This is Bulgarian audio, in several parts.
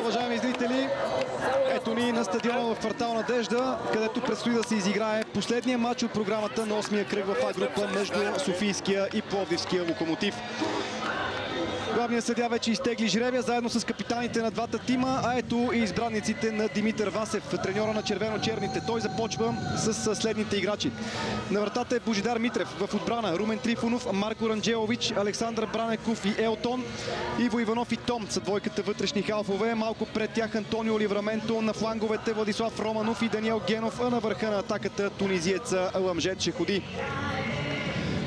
Уважаеми зрители, ето ни на стадиона в квартал Надежда, където предстои да се изиграе последния матч от програмата на 8-я кръг в А-група между Софийския и Пловдивския локомотив. Главният съдя вече изтегли жребия заедно с капитаните на двата тима, а ето и избранниците на Димитър Васев, треньора на червено-черните. Той започва с следните играчи. На вратата е Божидар Митрев, в отбрана Румен Трифонов, Марко Ранджелович, Александър Бранеков и Елтон, Иво Иванов и Том са двойката вътрешни халфове. Малко пред тях Антонио Ливраменто, на фланговете Владислав Романов и Даниел Генов, а на върха на атаката тунизиеца Ламжет Шеходи.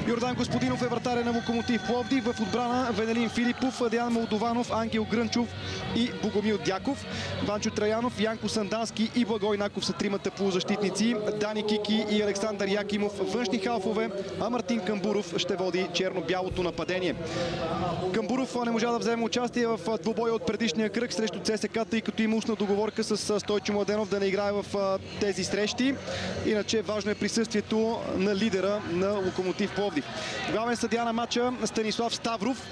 Йордан Господинов е вратаря на Локомотив Пловдив. В отбрана Венелин Филипов, Адиан Молдованов, Ангел Грънчов и Богомил Дяков. Ванчо Траянов, Янко Сандански и Благой Наков са тримата полузащитници. Дани Кики и Александър Якимов външни халфове, а Мартин Камбуров ще води черно-бялото нападение. Камбуров не можа да вземе участие в двубоя от предишния кръг срещу ЦСК, тъй като има устна договорка с Стойчо Младенов да не играе в тези срещи. Иначе важно е присъствието на лидера на Локомотив Пловдив. Пловдив. Главен съдя на матча Станислав Ставров.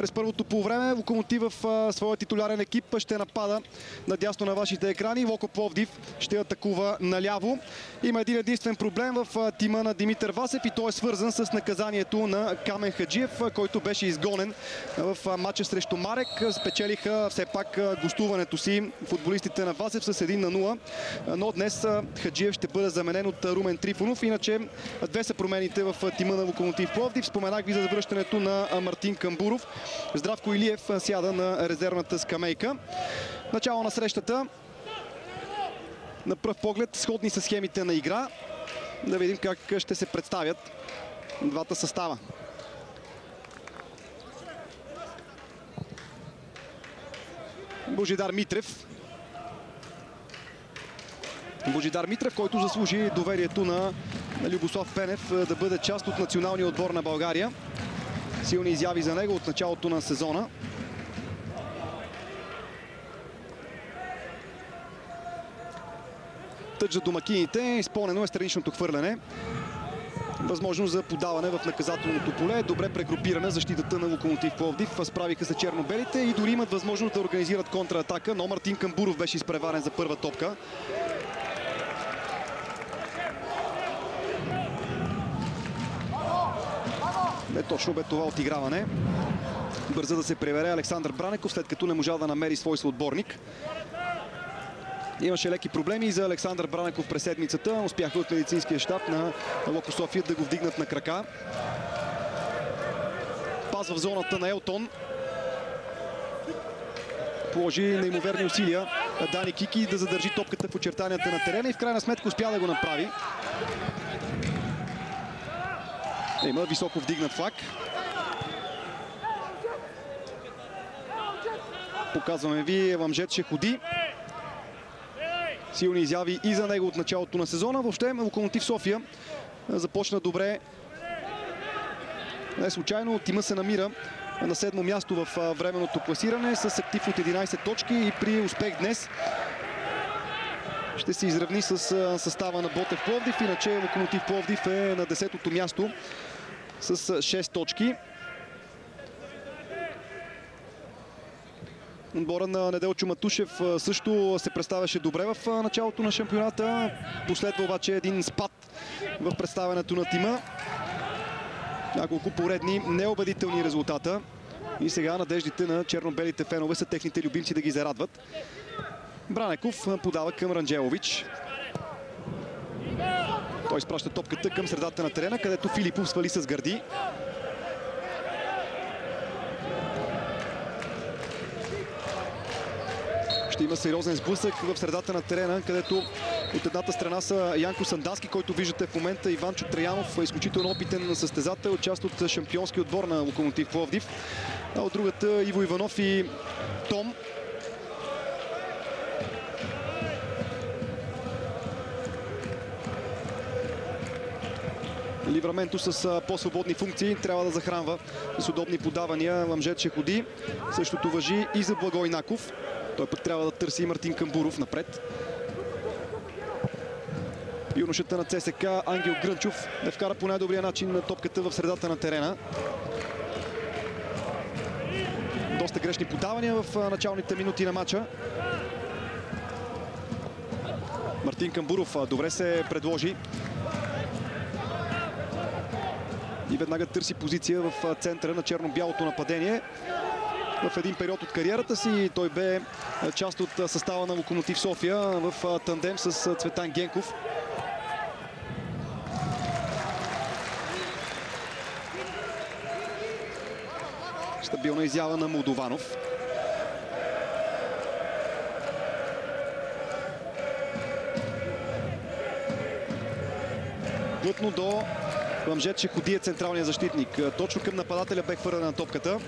През първото по време Локомотив в своя титулярен екип ще напада надясно на вашите екрани. Локо Пловдив ще атакува наляво. Има един единствен проблем в тима на Димитър Васев и той е свързан с наказанието на Камен Хаджиев, който беше изгонен в матча срещу Марек. Спечелиха все пак гостуването си футболистите на Васев с 1 на 0. Но днес Хаджиев ще бъде заменен от Румен Трифонов. Иначе две са промените в тима на Локомотив Пловдив. Споменах ви за завръщането на Мартин Камбуров. Здравко Илиев сяда на резервната скамейка. Начало на срещата. На пръв поглед сходни са схемите на игра. Да видим как ще се представят двата състава. Божидар Митрев. Божидар Митрев, който заслужи доверието на Любослав Пенев да бъде част от националния отбор на България. Силни изяви за него от началото на сезона. Тъч за домакините. Изпълнено е страничното хвърляне. Възможност за подаване в наказателното поле. Добре прегрупирана защитата на Локомотив Пловдив. Справиха се черно-белите и дори имат възможност да организират контратака, но Мартин Камбуров беше изпреварен за първа топка. Не точно бе това отиграване. Бърза да се превере Александър Бранеков, след като не можа да намери свой съотборник. Имаше леки проблеми за Александър Бранеков през седмицата. Успяха от медицинския щаб на Локо София да го вдигнат на крака. Паз в зоната на Елтон. Положи неимоверни усилия Дани Кики да задържи топката в очертанията на терена и в крайна сметка успя да го направи. Има високо вдигнат флаг. Показваме ви Ламжет ще ходи. Силни изяви и за него от началото на сезона. Въобще Локомотив София започна добре. Не случайно тима се намира на седмо място в временното класиране с актив от 11 точки и при успех днес ще се изравни с състава на Ботев Пловдив. Иначе Локомотив Пловдив е на 10-то място с 6 точки. Отбора на Неделчо Матушев също се представяше добре в началото на шампионата. Последва обаче един спад в представянето на тима. Няколко поредни неубедителни резултата. И сега надеждите на черно-белите фенове са техните любимци да ги зарадват. Бранеков подава към Ранджелович. Той изпраща топката към средата на терена, където Филипов свали с гърди. Ще има сериозен сблъсък в средата на терена, където от едната страна са Янко Сандански, който виждате в момента, Иванчо Траянов, изключително опитен състезател, част от шампионски отбор на Локомотив Пловдив. А от другата Иво Иванов и Том, Ливраменто с по-свободни функции трябва да захранва с удобни подавания. Ламжет ще ходи. Същото въжи и за Благой Наков. Той пък трябва да търси Мартин Камбуров напред. юношата на ЦСК Ангел Грънчов да вкара по най-добрия начин на топката в средата на терена. Доста грешни подавания в началните минути на матча. Мартин Камбуров добре се предложи. И веднага търси позиция в центъра на черно-бялото нападение. В един период от кариерата си той бе част от състава на Локомотив София в тандем с Цветан Генков. Стабилна изява на Молдованов. Плътно до Ламжет Чеходи е централният защитник. Точно към нападателя бе хвърлена на топката.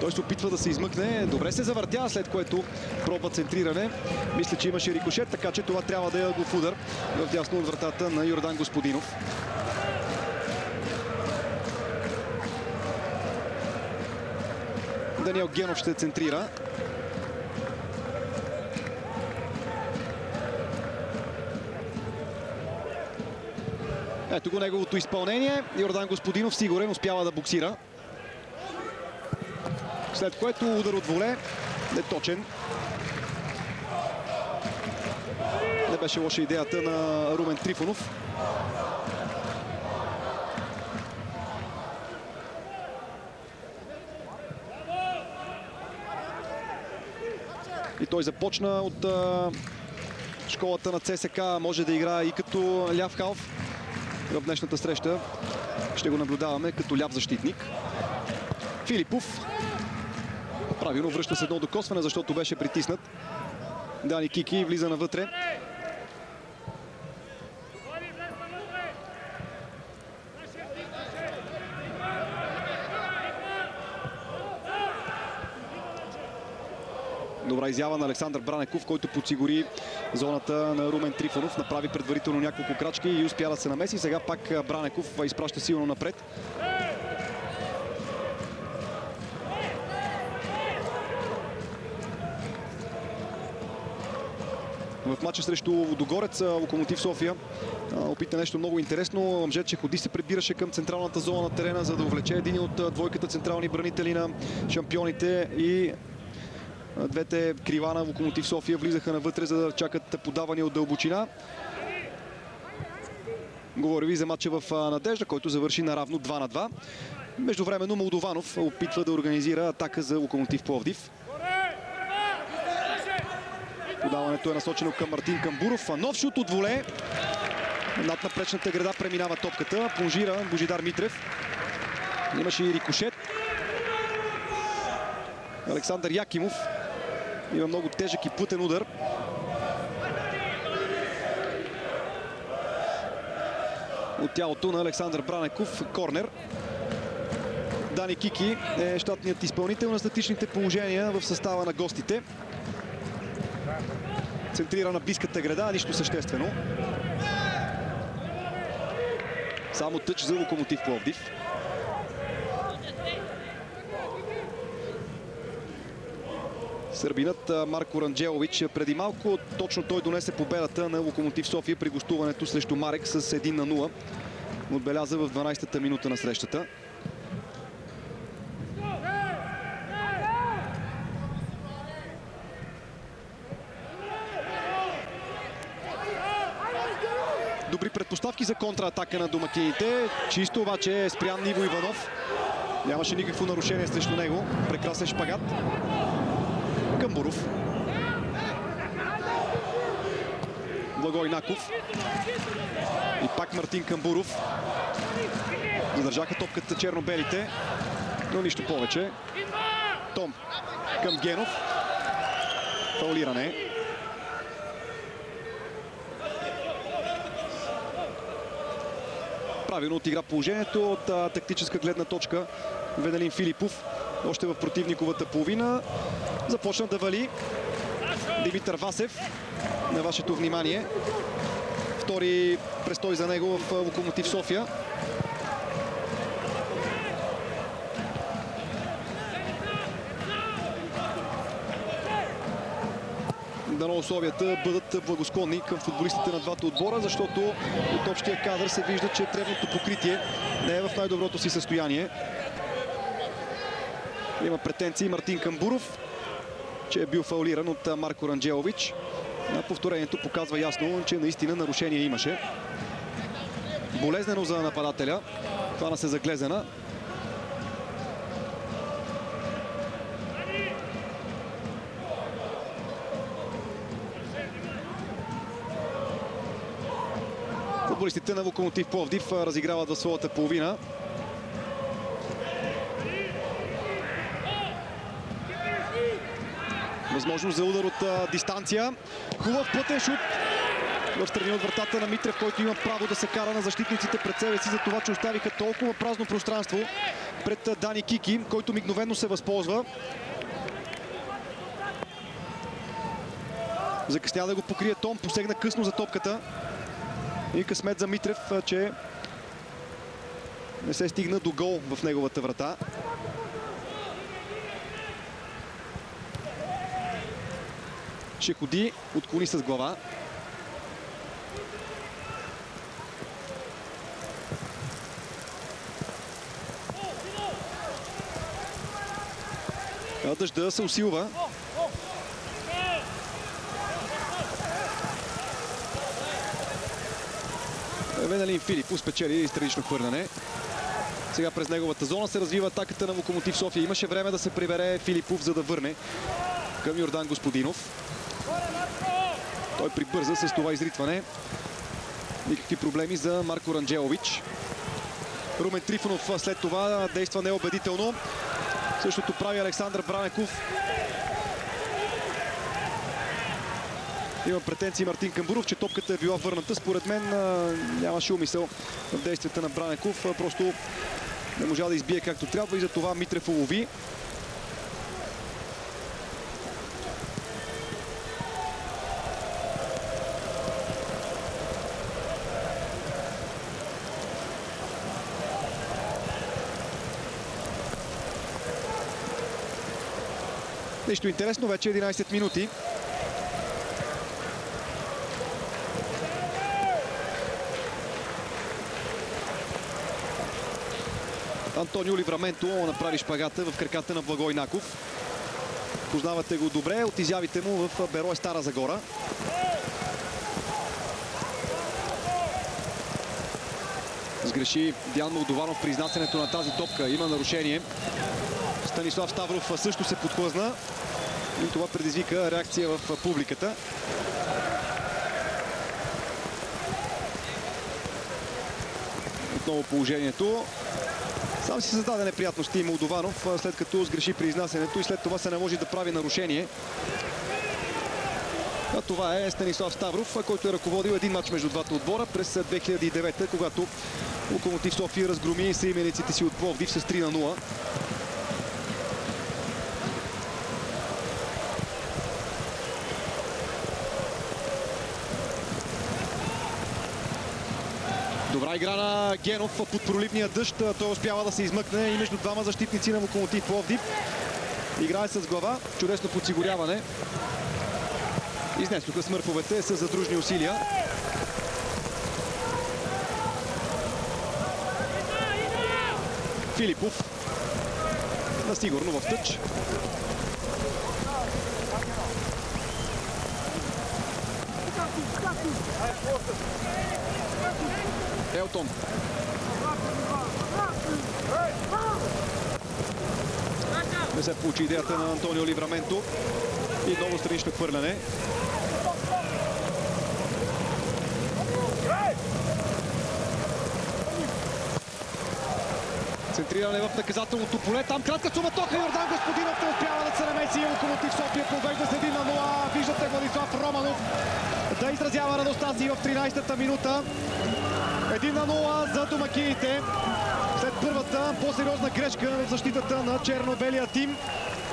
Той се опитва да се измъкне. Добре се завъртя, след което пробва центриране. Мисля, че имаше рикошет, така че това трябва да е го удар в дясно от вратата на Йордан Господинов. Даниел Генов ще центрира. Ето го неговото изпълнение. Йордан Господинов сигурен успява да боксира. След което удар от воле. Неточен. Не беше лоша идеята на Румен Трифонов. И той започна от школата на ЦСК. Може да играе и като ляв халф в днешната среща. Ще го наблюдаваме като ляв защитник. Филипов. Правилно връща се едно докосване, защото беше притиснат. Дани Кики влиза навътре. Добра изява на Александър Бранеков, който подсигури зоната на Румен Трифонов. Направи предварително няколко крачки и успя да се намеси. Сега пак Бранеков изпраща силно напред. в матча срещу Водогорец, Локомотив София. Опита нещо много интересно. Мъжет Чеходи се прибираше към централната зона на терена, за да увлече един от двойката централни бранители на шампионите и Двете крила на Локомотив София влизаха навътре, за да чакат подаване от дълбочина. Говори ви за матча в Надежда, който завърши наравно 2 на 2. Междувременно Молдованов опитва да организира атака за Локомотив Пловдив. Подаването е насочено към Мартин Камбуров. Нов шут от воле. Над напречната града преминава топката. Плонжира Божидар Митрев. Имаше и рикошет. Александър Якимов има много тежък и путен удар. От тялото на Александър Бранеков. Корнер. Дани Кики е щатният изпълнител на статичните положения в състава на гостите. Центрира на близката града, нищо съществено. Само тъч за Локомотив Пловдив. Сърбинът Марко Ранджелович преди малко точно той донесе победата на Локомотив София при гостуването срещу Марек с 1 на 0. Отбеляза в 12-та минута на срещата. Добри предпоставки за контратака на домакините. Чисто обаче е спрян Ниво Иванов. Нямаше никакво нарушение срещу него. Прекрасен шпагат. Камбуров. Благой Наков. И пак Мартин Камбуров. Задържаха топката черно-белите, но нищо повече. Том към Генов. Фаулиране. Правилно отигра положението от а, тактическа гледна точка. Венелин Филипов още в противниковата половина. Започна да вали Димитър Васев на вашето внимание. Втори престой за него в Локомотив София. дано условията бъдат благосклонни към футболистите на двата отбора, защото от общия кадър се вижда, че тревното покритие не е в най-доброто си състояние. Има претенции Мартин Камбуров, че е бил фаулиран от Марко Ранджелович. Повторението показва ясно, че наистина нарушение имаше. Болезнено за нападателя. Хвана се за Глезена. Футболистите на Локомотив Пловдив разиграват в своята половина. Възможност за удар от дистанция. Хубав пътен шут в страни от вратата на Митрев, който има право да се кара на защитниците пред себе си за това, че оставиха толкова празно пространство пред Дани Кики, който мигновено се възползва. Закъсня да го покрие Том, посегна късно за топката. И късмет за Митрев, че не се стигна до гол в неговата врата. Ще ходи, отклони с глава. Дъжда се усилва. Венелин Филип успечели странично хвърляне. Сега през неговата зона се развива атаката на Локомотив София. Имаше време да се прибере Филипов, за да върне към Йордан Господинов. Той прибърза с това изритване. Никакви проблеми за Марко Ранджелович. Румен Трифонов след това действа неубедително. Същото прави Александър Бранеков. Има претенции Мартин Камбуров, че топката е била върната. Според мен нямаше умисъл в действията на Бранеков. Просто не можа да избие както трябва и за това Митрев улови. Нищо интересно, вече 11 минути. Антонио Ливраменто направи шпагата в краката на Благой Наков. Познавате го добре от изявите му в Берой Стара Загора. Сгреши Диан Молдованов при изнасянето на тази топка. Има нарушение. Станислав Ставров също се подхлъзна. И това предизвика реакция в публиката. Отново положението. Сам си създаде неприятности Молдованов, след като сгреши при изнасянето и след това се наложи да прави нарушение. А това е Станислав Ставров, който е ръководил един матч между двата отбора през 2009 когато Локомотив София разгроми съимениците си от Пловдив с 3 на 0. Добра игра на Генов под проливния дъжд. Той успява да се измъкне и между двама защитници на Локомотив Пловдив. Играе с глава. Чудесно подсигуряване. Изнесоха смърфовете с задружни усилия. Филипов. Насигурно в тъч. Елтон. Не се получи идеята на Антонио Ливраменто. И много странично хвърляне. Центриране в наказателното поле. Там кратка суматоха. Йордан Господинов успява да се намеси. Локомотив София повежда с 1 на 0. Виждате Владислав Романов да изразява радостта си в 13-та минута. 1 на 0 за домакините. След първата по-сериозна грешка в защитата на черно-белия тим.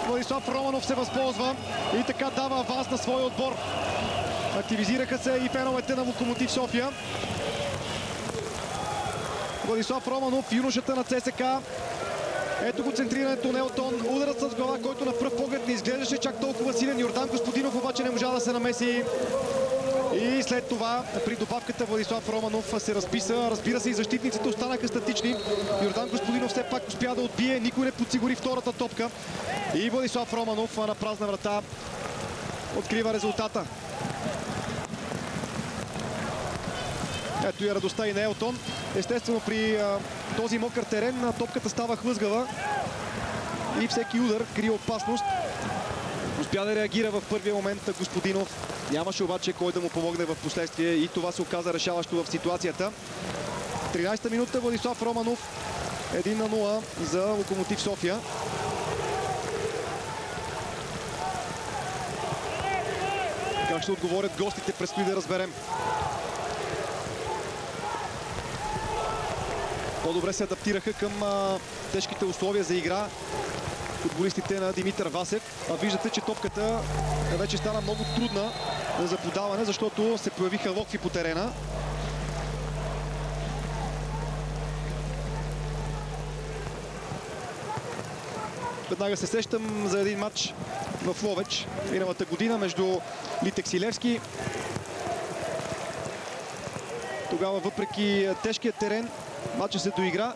Владислав Романов се възползва и така дава аванс на своя отбор. Активизираха се и феновете на Локомотив София. Владислав Романов, юношата на ЦСК, Ето го центрирането на Елтон. Ударът с глава, който на пръв поглед не изглеждаше чак толкова силен. Йордан Господинов обаче не можа да се намеси. И след това при добавката Владислав Романов се разписа. Разбира се и защитниците останаха статични. Йордан Господинов все пак успя да отбие. Никой не подсигури втората топка. И Владислав Романов на празна врата открива резултата. Ето и радостта и на Елтон. Естествено при а, този мокър терен топката става хлъзгава и всеки удар крие опасност. Успя да реагира в първия момент Господинов. Нямаше обаче кой да му помогне в последствие и това се оказа решаващо в ситуацията. 13-та минута Владислав Романов 1 на 0 за Локомотив София. Как ще отговорят гостите, предстои да разберем. По-добре се адаптираха към а, тежките условия за игра футболистите на Димитър Васев. А виждате, че топката вече стана много трудна за подаване, защото се появиха локви по терена. Веднага се сещам за един матч в Ловеч миналата година между Литекс и Левски. Тогава, въпреки тежкия терен, матчът се доигра.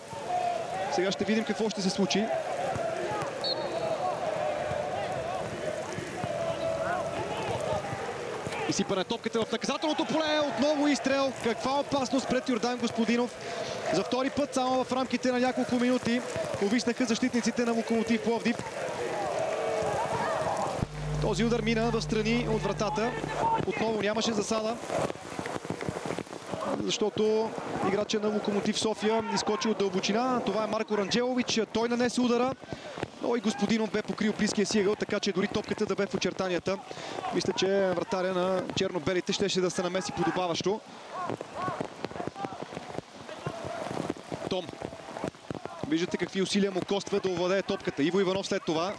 Сега ще видим какво ще се случи. Изсипана топката в наказателното поле. Отново изстрел. Каква опасност пред Йордан Господинов. За втори път, само в рамките на няколко минути, увиснаха защитниците на Локомотив Пловдив. Този удар мина в страни от вратата. Отново нямаше засада. Защото играча на Локомотив София изкочи от дълбочина. Това е Марко Ранджелович. Той нанесе удара. Но и господинов бе покрил близкия си ъгъл, така че дори топката да бе в очертанията. Мисля, че вратаря на черно-белите щеше да се намеси подобаващо. Том. Виждате какви усилия му коства да овладее топката. Иво Иванов след това.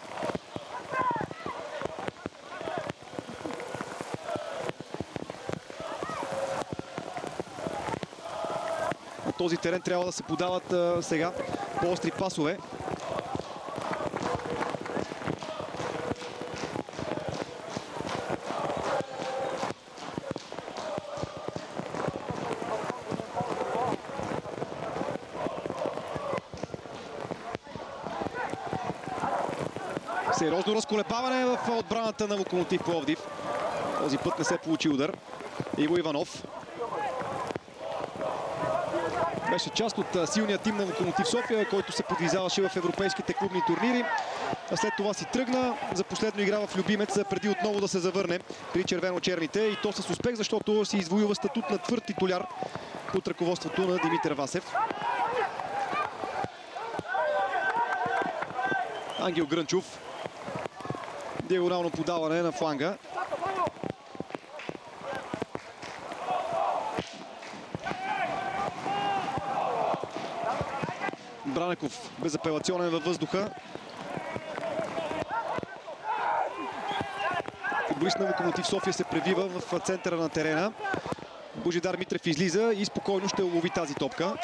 Този терен трябва да се подават сега по-остри пасове. Сериозно разколебаване в отбраната на Локомотив Пловдив. Този път не се получи удар. Иво Иванов. Беше част от силния тим на Локомотив София, който се подвизаваше в европейските клубни турнири. След това си тръгна за последно игра в Любимец, преди отново да се завърне при червено-черните. И то с успех, защото си извоюва статут на твърд титуляр под ръководството на Димитър Васев. Ангел Грънчов диагонално подаване на фланга. Бранеков безапелационен във въздуха. Футболист на Локомотив София се превива в центъра на терена. Божидар Митрев излиза и спокойно ще улови тази топка.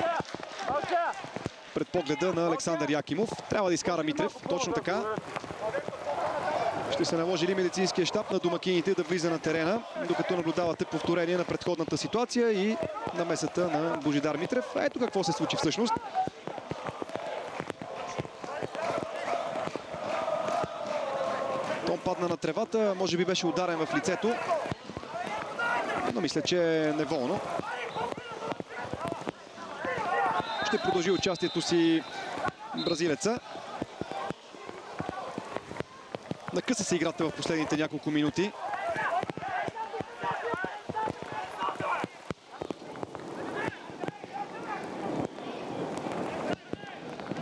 Пред погледа на Александър Якимов. Трябва да изкара Митрев. Точно така. Ще се наложи ли медицинския щаб на домакините да влиза на терена, докато наблюдавате повторение на предходната ситуация и намесата на Божидар Митрев. Ето какво се случи всъщност. Том падна на тревата, може би беше ударен в лицето. Но мисля, че е неволно. Ще продължи участието си бразилеца. Накъса се играта в последните няколко минути.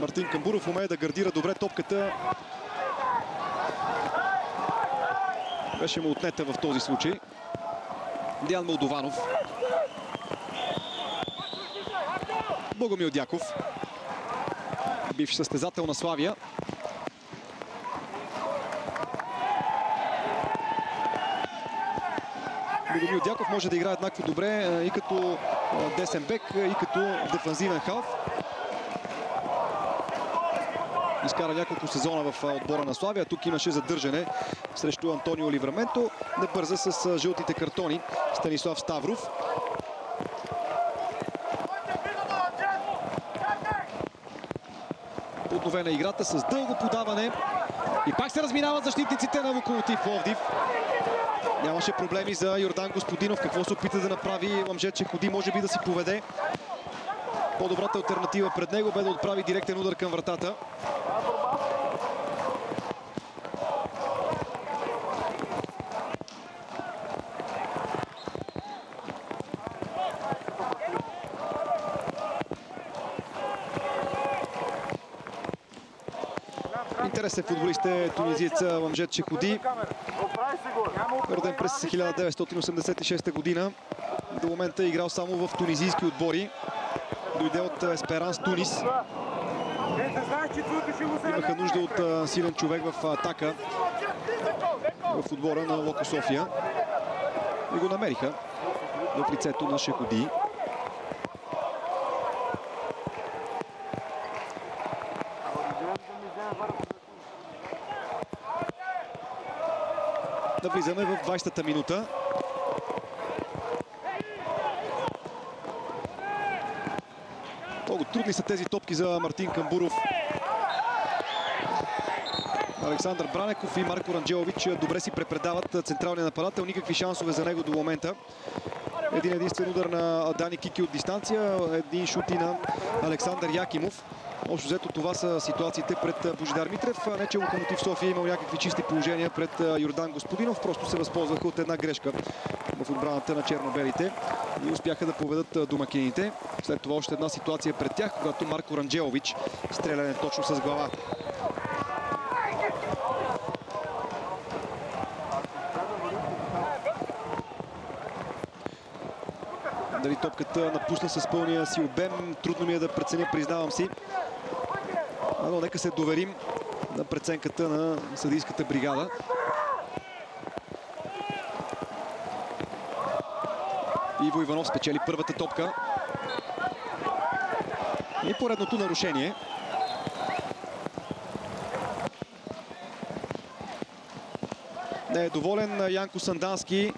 Мартин Камбуров умее да гардира добре топката. Беше му отнета в този случай. Диан Молдованов. Богомил Дяков. Бивш състезател на Славия. Богомил Дяков може да играе еднакво добре и като десен бек, и като дефанзивен халф. изкара няколко сезона в отбора на Славия. Тук имаше задържане срещу Антонио Ливраменто. Не бърза с жълтите картони Станислав Ставров. Подновена играта с дълго подаване. И пак се разминават защитниците на Локомотив Пловдив. Нямаше проблеми за Йордан Господинов. Какво се опита да направи Ламжет, че ходи, може би да си поведе. По-добрата альтернатива пред него бе да отправи директен удар към вратата. Интересен футболист е тунизиеца Ламжет Чеходи. Роден през 1986 година. До момента е играл само в тунизийски отбори. Дойде от Есперанс Тунис. Имаха нужда от силен човек в атака в отбора на Локо София. И го намериха в лицето на Шеходи. Влизаме в 20-та минута. Много трудни са тези топки за Мартин Камбуров. Александър Бранеков и Марко Ранджелович добре си препредават централния нападател. Никакви шансове за него до момента. Един единствен удар на Дани Кики от дистанция. Един шути на Александър Якимов. Общо взето това са ситуациите пред Божидар Митрев. Не, че Локомотив София е имал някакви чисти положения пред Йордан Господинов. Просто се възползваха от една грешка в отбраната на черно-белите и успяха да поведат домакините. След това още една ситуация пред тях, когато Марко Ранджелович стреляне точно с глава. Дали топката напусна с пълния си обем, трудно ми е да преценя, признавам си. Но нека се доверим на преценката на съдийската бригада. Иво Иванов спечели първата топка. И поредното нарушение. Не е доволен Янко Сандански,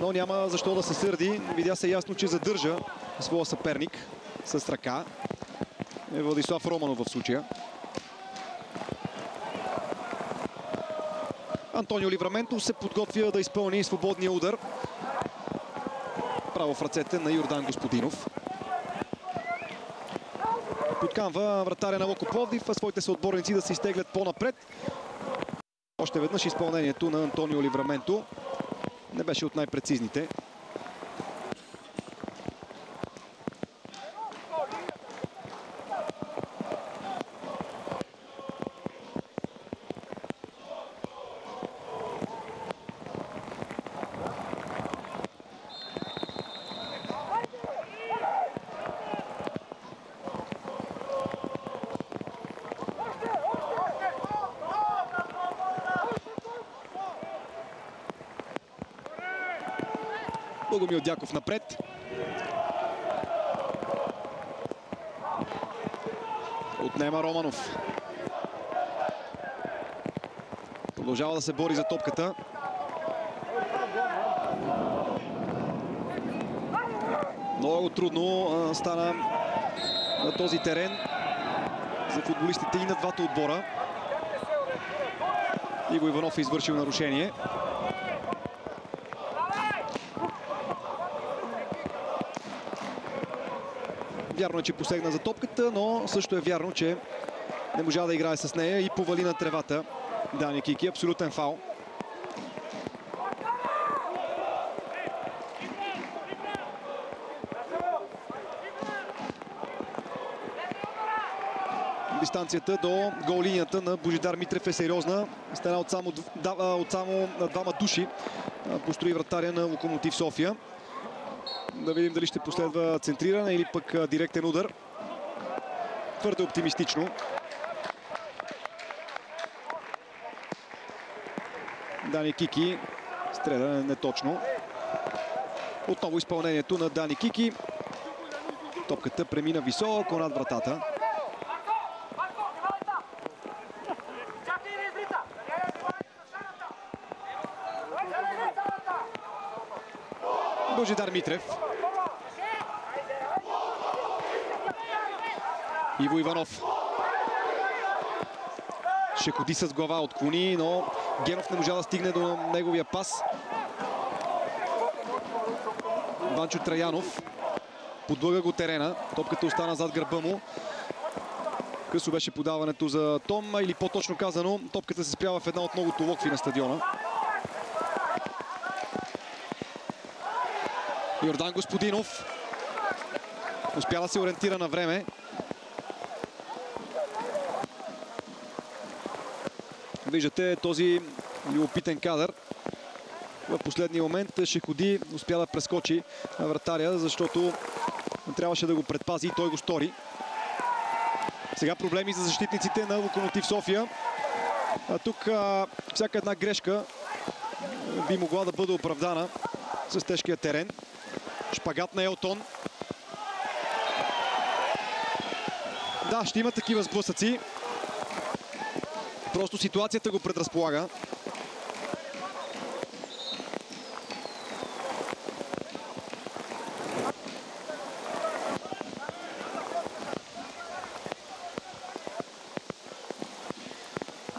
но няма защо да се сърди. Видя се ясно, че задържа своя съперник с ръка. Е Владислав Романов в случая. Антонио Ливраменто се подготвя да изпълни свободния удар. Право в ръцете на Йордан Господинов. Подканва вратаря на Локо Пловдив, а своите съотборници да се изтеглят по-напред. Още веднъж изпълнението на Антонио Ливраменто не беше от най-прецизните. Богомил Дяков напред. Отнема Романов. Продължава да се бори за топката. Много трудно стана на този терен за футболистите и на двата отбора. Иво Иванов е извършил нарушение. Вярно е, че посегна за топката, но също е вярно, че не можа да играе с нея и повали на тревата Дани Кики. Абсолютен фал. Дистанцията до гол линията на Божидар Митрев е сериозна. Стена от само, от само двама души построи вратаря на Локомотив София. Да видим дали ще последва центриране или пък директен удар. Твърде оптимистично. Дани Кики стреля неточно. Отново изпълнението на Дани Кики. Топката премина високо над вратата. Божидар Митрев. Иво Иванов. Ще ходи с глава, отклони, но Генов не можа да стигне до неговия пас. Ванчо Траянов. Подлъга го терена. Топката остана зад гърба му. Късо беше подаването за Том, или по-точно казано, топката се спрява в една от многото локви на стадиона. Йордан Господинов. Успя да се ориентира на време. Виждате този любопитен кадър. В последния момент ще ходи, успя да прескочи вратаря, защото трябваше да го предпази и той го стори. Сега проблеми за защитниците на Локомотив София. А тук а, всяка една грешка би могла да бъде оправдана с тежкия терен. Шпагат на Елтон. Да, ще има такива сблъсъци. Просто ситуацията го предразполага.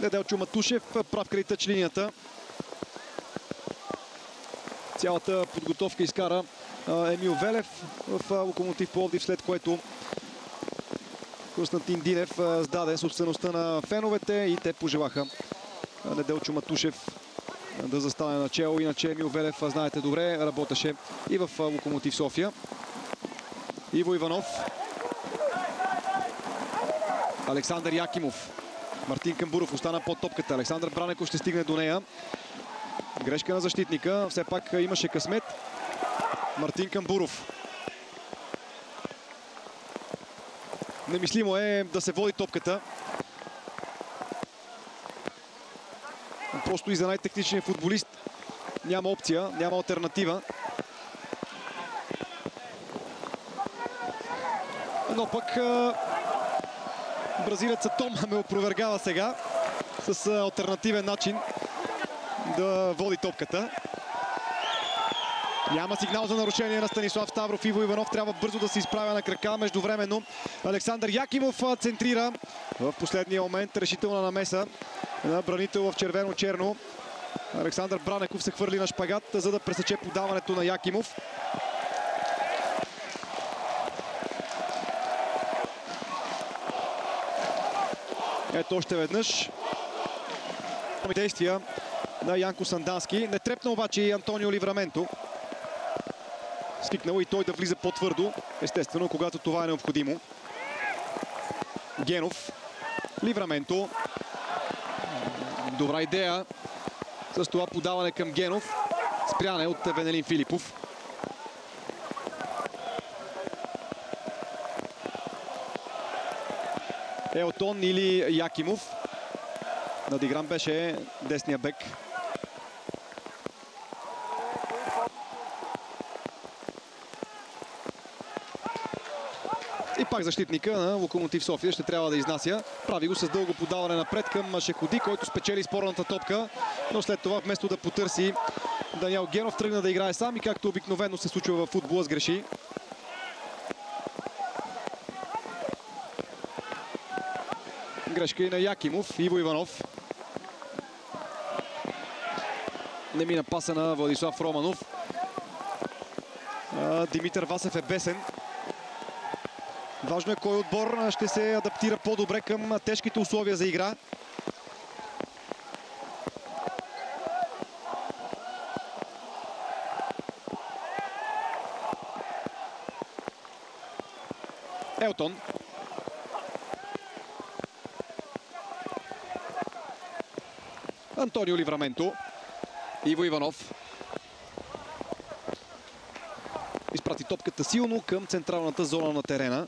Неделчо Матушев прав край тъч линията. Цялата подготовка изкара Емил Велев в Локомотив Пловдив, след което Константин Динев сдаде собствеността на феновете и те пожелаха Неделчо Матушев да застане начало. Иначе Емил Велев, знаете добре, работеше и в Локомотив София. Иво Иванов. Александър Якимов. Мартин Камбуров остана под топката. Александър Бранеков ще стигне до нея. Грешка на защитника. Все пак имаше късмет. Мартин Камбуров. Немислимо е да се води топката. Просто и за най-техничния футболист няма опция, няма альтернатива. Но пък бразилеца Том ме опровергава сега с альтернативен начин да води топката. Няма сигнал за нарушение на Станислав Ставров. Иво Иванов трябва бързо да се изправя на крака. Междувременно Александър Якимов центрира в последния момент решителна намеса на бранител в червено-черно. Александър Бранеков се хвърли на шпагат, за да пресече подаването на Якимов. Ето още веднъж. Действия на Янко Сандански. Не трепна обаче и Антонио Ливраменто. Стикнал и той да влиза по-твърдо, естествено, когато това е необходимо. Генов. Ливраменто. Добра идея с това подаване към Генов. Спряне от Венелин Филипов. Елтон или Якимов. Надигран беше десния бек. Пак защитника на Локомотив София ще трябва да изнася. Прави го с дълго подаване напред към Шеходи, който спечели спорната топка. Но след това вместо да потърси Даниел Генов тръгна да играе сам и както обикновено се случва в футбола сгреши. Грешка и на Якимов, Иво Иванов. Не мина паса на Владислав Романов. Димитър Васев е бесен. Важно е кой отбор ще се адаптира по-добре към тежките условия за игра. Елтон. Антонио Ливраменто. Иво Иванов. Изпрати топката силно към централната зона на терена.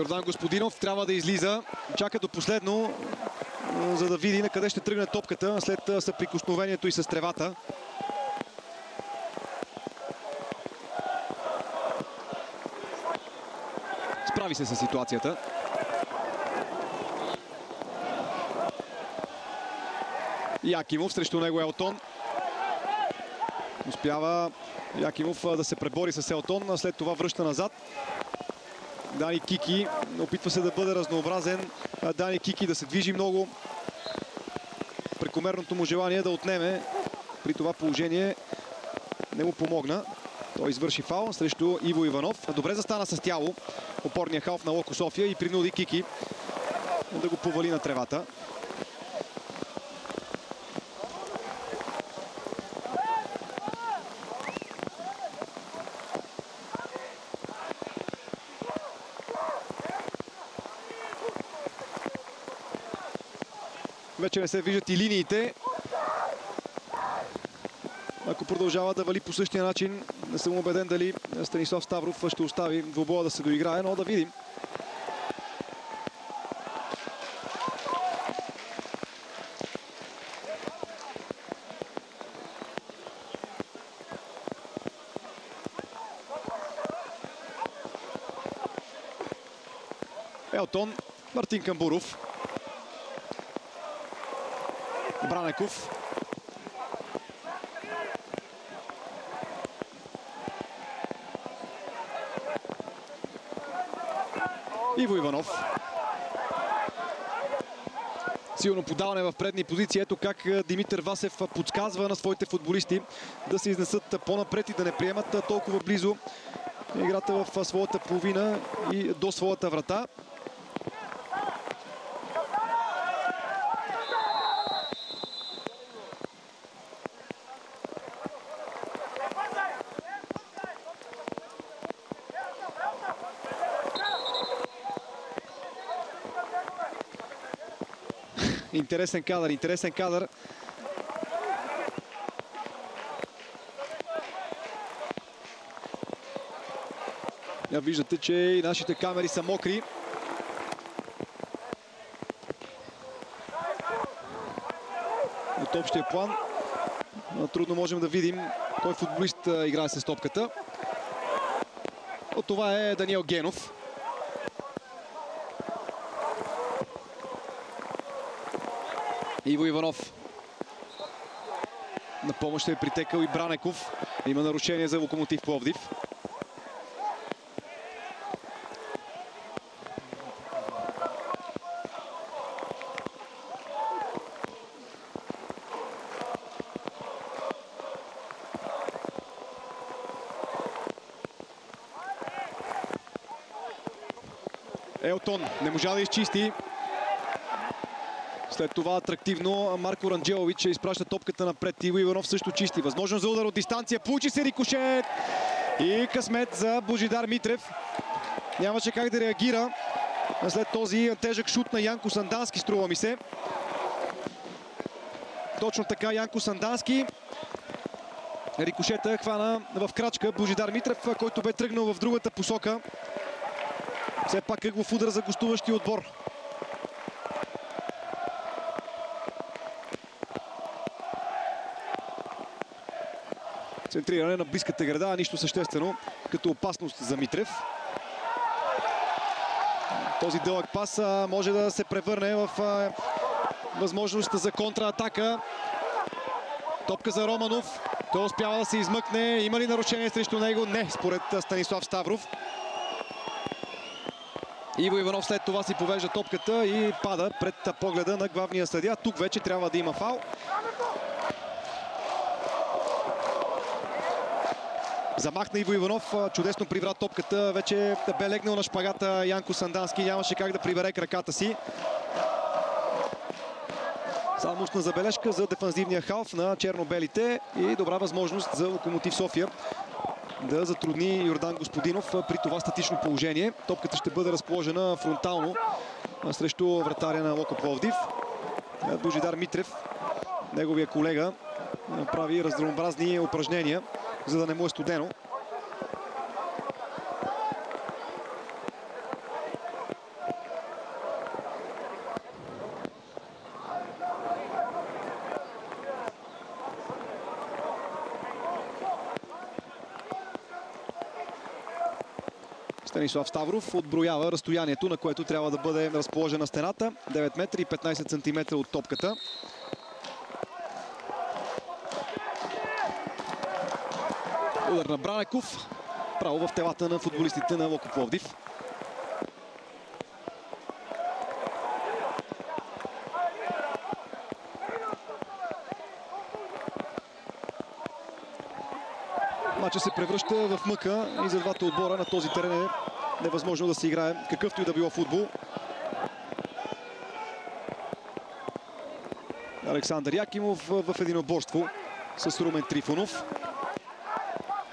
Йордан Господинов трябва да излиза. Чака до последно, за да види на къде ще тръгне топката след съприкосновението и с тревата. Справи се с ситуацията. Якимов срещу него е Елтон. Успява Якимов да се пребори с Елтон, след това връща назад. Дани Кики опитва се да бъде разнообразен. Дани Кики да се движи много. Прекомерното му желание да отнеме при това положение не му помогна. Той извърши фал срещу Иво Иванов. Добре застана с тяло опорния халф на Локо София и принуди Кики да го повали на тревата. Вече не се виждат и линиите. Ако продължава да вали по същия начин, не съм убеден дали Станислав Ставров ще остави двобоя да се доиграе, но да видим. Елтон, Мартин Камбуров. Бранеков. Иво Иванов. Силно подаване в предни позиции. Ето как Димитър Васев подсказва на своите футболисти да се изнесат по-напред и да не приемат толкова близо играта в своята половина и до своята врата. Интересен кадър, интересен кадър. Я виждате, че и нашите камери са мокри. От общия план трудно можем да видим кой футболист играе с топката. От това е Даниел Генов. Иво Иванов. На помощ е притекал и Бранеков. Има нарушение за Локомотив Пловдив. Елтон не можа да изчисти. След това атрактивно Марко Ранджелович изпраща топката напред. Иво Иванов също чисти. Възможно за удар от дистанция. Получи се рикошет. И късмет за Божидар Митрев. Нямаше как да реагира след този тежък шут на Янко Сандански, струва ми се. Точно така Янко Сандански. Рикошета хвана в крачка Божидар Митрев, който бе тръгнал в другата посока. Все пак кръглов удар за гостуващия отбор. Центриране на близката града, нищо съществено като опасност за Митрев. Този дълъг пас може да се превърне в възможност за контратака. Топка за Романов. Той успява да се измъкне. Има ли нарушение срещу него? Не, според Станислав Ставров. Иво Иванов след това си повежда топката и пада пред погледа на главния съдия. Тук вече трябва да има фал. Замахна Иво Иванов, чудесно привра топката. Вече бе легнал на шпагата Янко Сандански. Нямаше как да прибере краката си. Само на забележка за дефанзивния халф на черно-белите и добра възможност за Локомотив София да затрудни Йордан Господинов при това статично положение. Топката ще бъде разположена фронтално срещу вратаря на Локо Пловдив. Божидар Митрев, неговия колега, прави разнообразни упражнения, за да не му е студено. Станислав Ставров отброява разстоянието, на което трябва да бъде разположена стената. 9 метра и 15 см от топката. Удар на Бранеков. Право в телата на футболистите на Локо Пловдив. Матча се превръща в мъка и за двата отбора на този терен е невъзможно да се играе какъвто и да било футбол. Александър Якимов в единоборство с Румен Трифонов.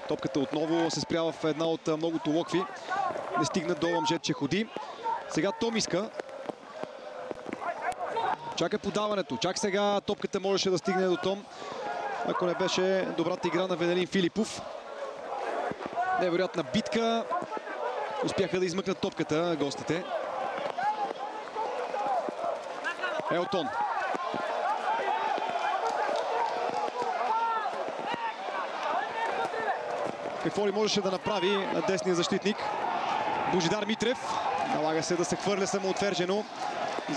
Топката отново се спрява в една от многото локви. Не стигна до Ламжет, че ходи. Сега Том иска. Чака подаването. Чак сега топката можеше да стигне до Том. Ако не беше добрата игра на Венелин Филипов. Невероятна битка. Успяха да измъкнат топката гостите. Елтон. Какво ли можеше да направи десния защитник? Божидар Митрев. Налага се да се хвърля самоотвержено,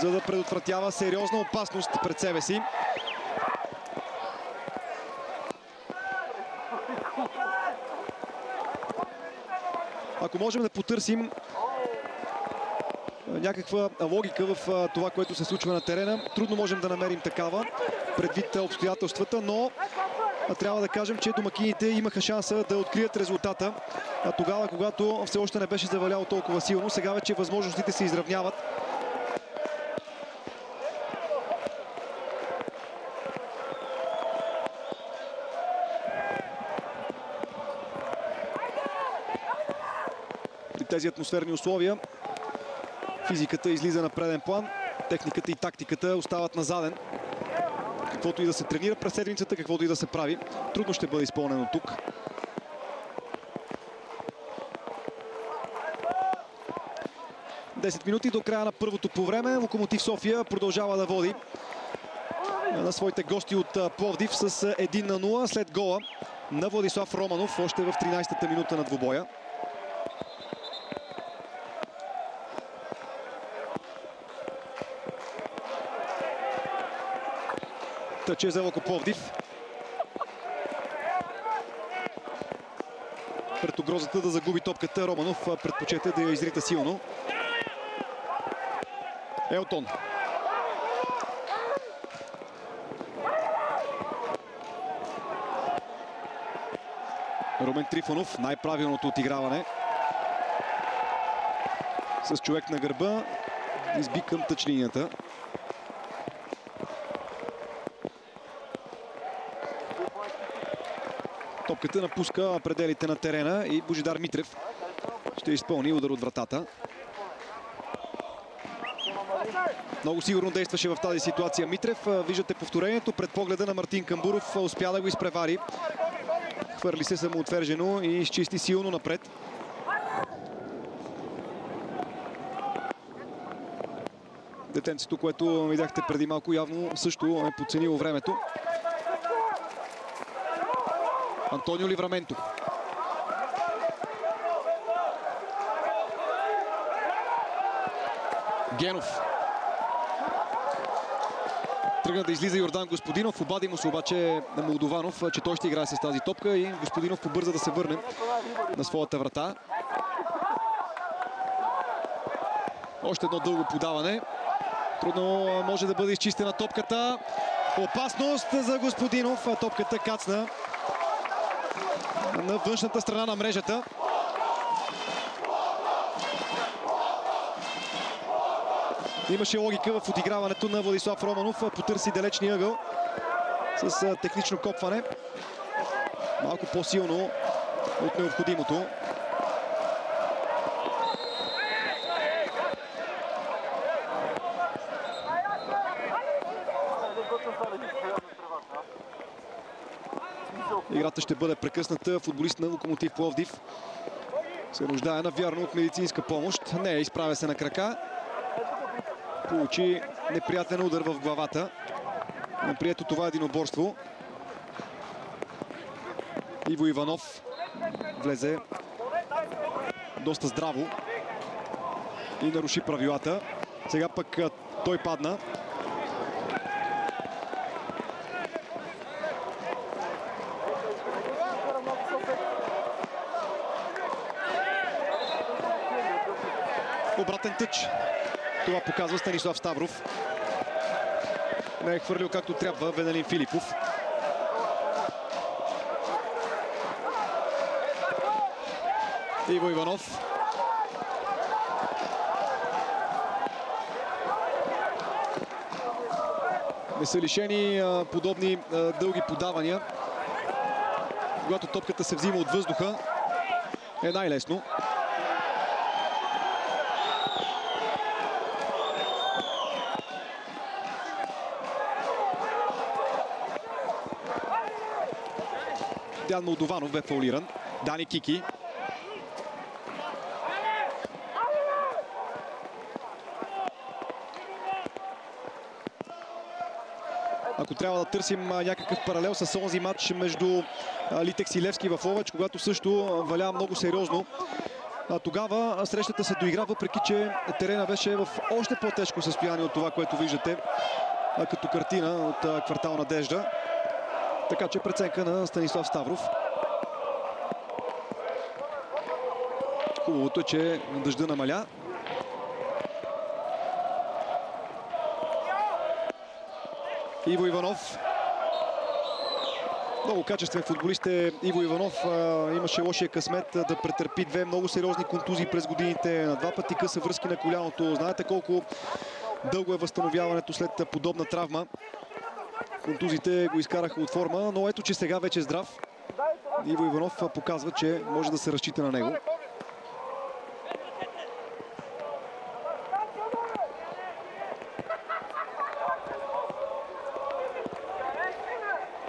за да предотвратява сериозна опасност пред себе си. Ако можем да потърсим някаква логика в това, което се случва на терена, трудно можем да намерим такава, предвид обстоятелствата, но трябва да кажем, че домакините имаха шанса да открият резултата. А тогава, когато все още не беше заваляло толкова силно, сега вече възможностите се изравняват. При тези атмосферни условия физиката излиза на преден план, техниката и тактиката остават на заден каквото и да се тренира през седмицата, каквото и да се прави. Трудно ще бъде изпълнено тук. Десет минути до края на първото по време. Локомотив София продължава да води на своите гости от Пловдив с 1 на 0 след гола на Владислав Романов още в 13-та минута на двубоя. Тъче за Локо Пловдив. Пред угрозата да загуби топката, Романов предпочете да я изрита силно. Елтон. Румен Трифонов, най-правилното отиграване. С човек на гърба изби към тъчлинията. Топката напуска пределите на терена и Божидар Митрев ще изпълни удар от вратата. Много сигурно действаше в тази ситуация Митрев. Виждате повторението пред погледа на Мартин Камбуров. Успя да го изпревари. Хвърли се самоотвержено и изчисти силно напред. Детенцето, което видяхте преди малко, явно също е подценило времето. Антонио Ливраменто. Генов. Тръгна да излиза Йордан Господинов. Обади му се обаче на Молдованов, че той ще играе с тази топка и Господинов побърза да се върне на своята врата. Още едно дълго подаване. Трудно може да бъде изчистена топката. Опасност за Господинов. Топката кацна на външната страна на мрежата. Имаше логика в отиграването на Владислав Романов. Потърси далечния ъгъл с технично копване. Малко по-силно от необходимото. Играта ще бъде прекъсната. Футболист на Локомотив Пловдив се нуждае навярно от медицинска помощ. Не, изправя се на крака. Получи неприятен удар в главата. Прието това единоборство. Иво Иванов влезе доста здраво и наруши правилата. Сега пък той падна. Тъч. Това показва Станислав Ставров. Не е хвърлил както трябва Венелин Филипов. Иво Иванов. Не са лишени подобни дълги подавания. Когато топката се взима от въздуха, е най-лесно. Дян Молдованов бе фаулиран. Дани Кики. Ако трябва да търсим някакъв паралел с онзи матч между Литекс и Левски в Ловеч, когато също валя много сериозно. Тогава срещата се доигра, въпреки че терена беше в още по-тежко състояние от това, което виждате като картина от квартал Надежда. Така че преценка на Станислав Ставров. Хубавото е, че дъжда намаля. Иво Иванов. Много качествен футболист е Иво Иванов. имаше лошия късмет да претърпи две много сериозни контузии през годините. На два пъти къса връзки на коляното. Знаете колко дълго е възстановяването след подобна травма. Контузите го изкараха от форма, но ето, че сега вече е здрав. Иво Иванов показва, че може да се разчита на него.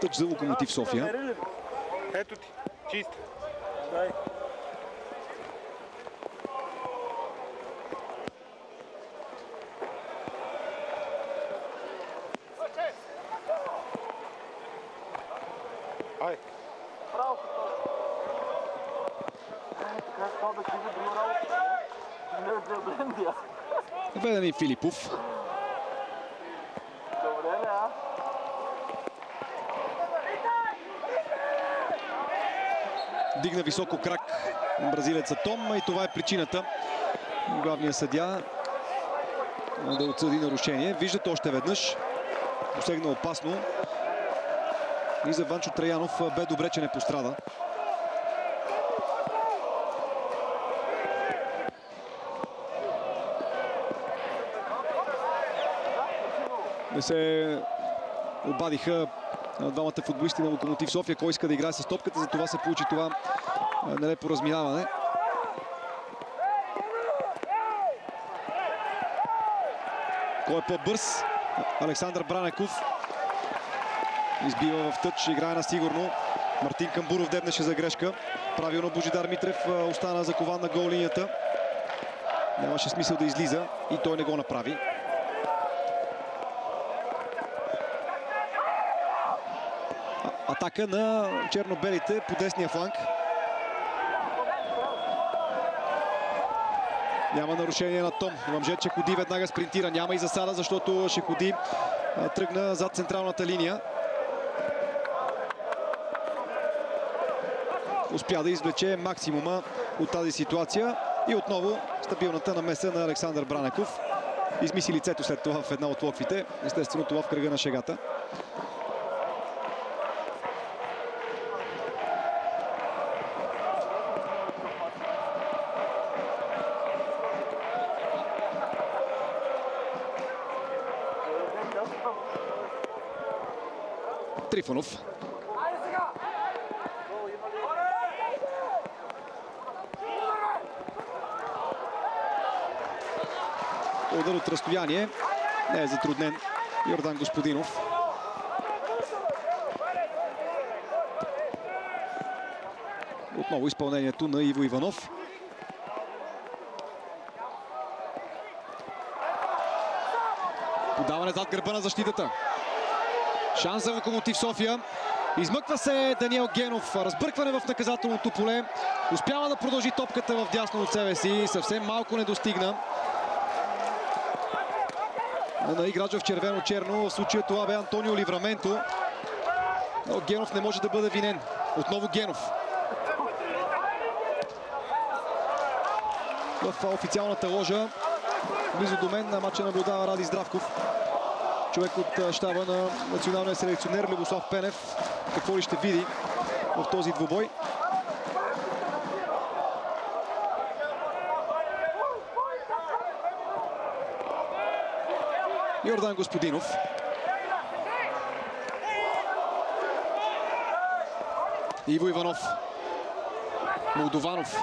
Тъч за Локомотив София. Ето ти, чист. Дай. Ай. Браво, Как това да ти добри работа? Не, не, Блендия. Филипов. Дигна високо крак бразилеца Том и това е причината главният съдя да отсъди нарушение. Виждате още веднъж. Посегна опасно. И за Ванчо Траянов бе добре, че не пострада. Не се обадиха двамата футболисти на Локомотив София. Кой иска да играе с топката, за това се получи това нелепо разминаване. Кой е по-бърз? Александър Бранеков. Избива в тъч, играе на сигурно. Мартин Камбуров дебнеше за грешка. Правилно Божидар Митрев остана закован на гол линията. Нямаше смисъл да излиза и той не го направи. Атака на черно-белите по десния фланг. Няма нарушение на Том. Мъмжет ще ходи веднага спринтира. Няма и засада, защото ще ходи тръгна зад централната линия. Успя да извлече максимума от тази ситуация. И отново стабилната намеса на Александър Бранеков. Измисли лицето след това в една от локвите. Естествено това в кръга на шегата. Трифонов. Удар от разстояние. Не е затруднен Йордан Господинов. Отново изпълнението на Иво Иванов. Подаване зад гърба на защитата. Шанс за Локомотив София. Измъква се Даниел Генов. Разбъркване в наказателното поле. Успява да продължи топката в дясно от себе си. Съвсем малко не достигна. На играча в червено-черно. В случая това бе Антонио Ливраменто. Но Генов не може да бъде винен. Отново Генов. В официалната ложа близо до мен на матча наблюдава Ради Здравков. Човек от щаба на националния селекционер Любослав Пенев. Какво ли ще види в този двубой. Йордан Господинов. Иво Иванов. Молдованов.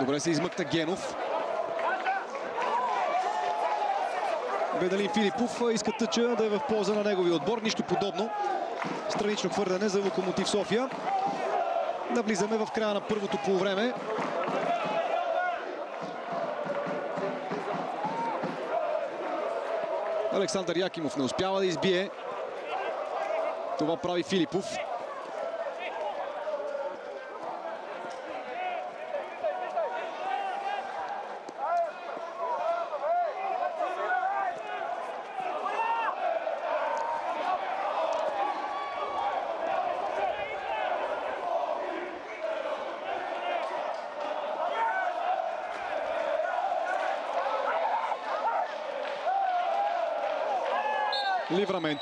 Добре се измъкна Генов. Бедалин Филипов иска тъча да е в полза на неговия отбор. Нищо подобно. Странично хвърляне за Локомотив София. Навлизаме в края на първото полувреме. Александър Якимов не успява да избие. Това прави Филипов.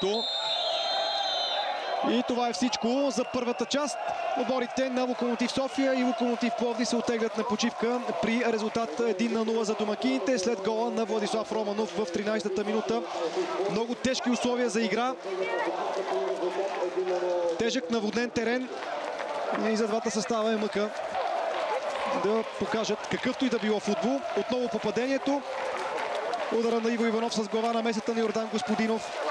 Ливраменто. И това е всичко за първата част. Отборите на Локомотив София и Локомотив Пловди се отеглят на почивка при резултат 1 на 0 за домакините след гола на Владислав Романов в 13-та минута. Много тежки условия за игра. Тежък наводнен терен. И за двата състава е мъка да покажат какъвто и да било футбол. Отново попадението. Удара на Иво Иванов с глава на месата на Йордан Господинов.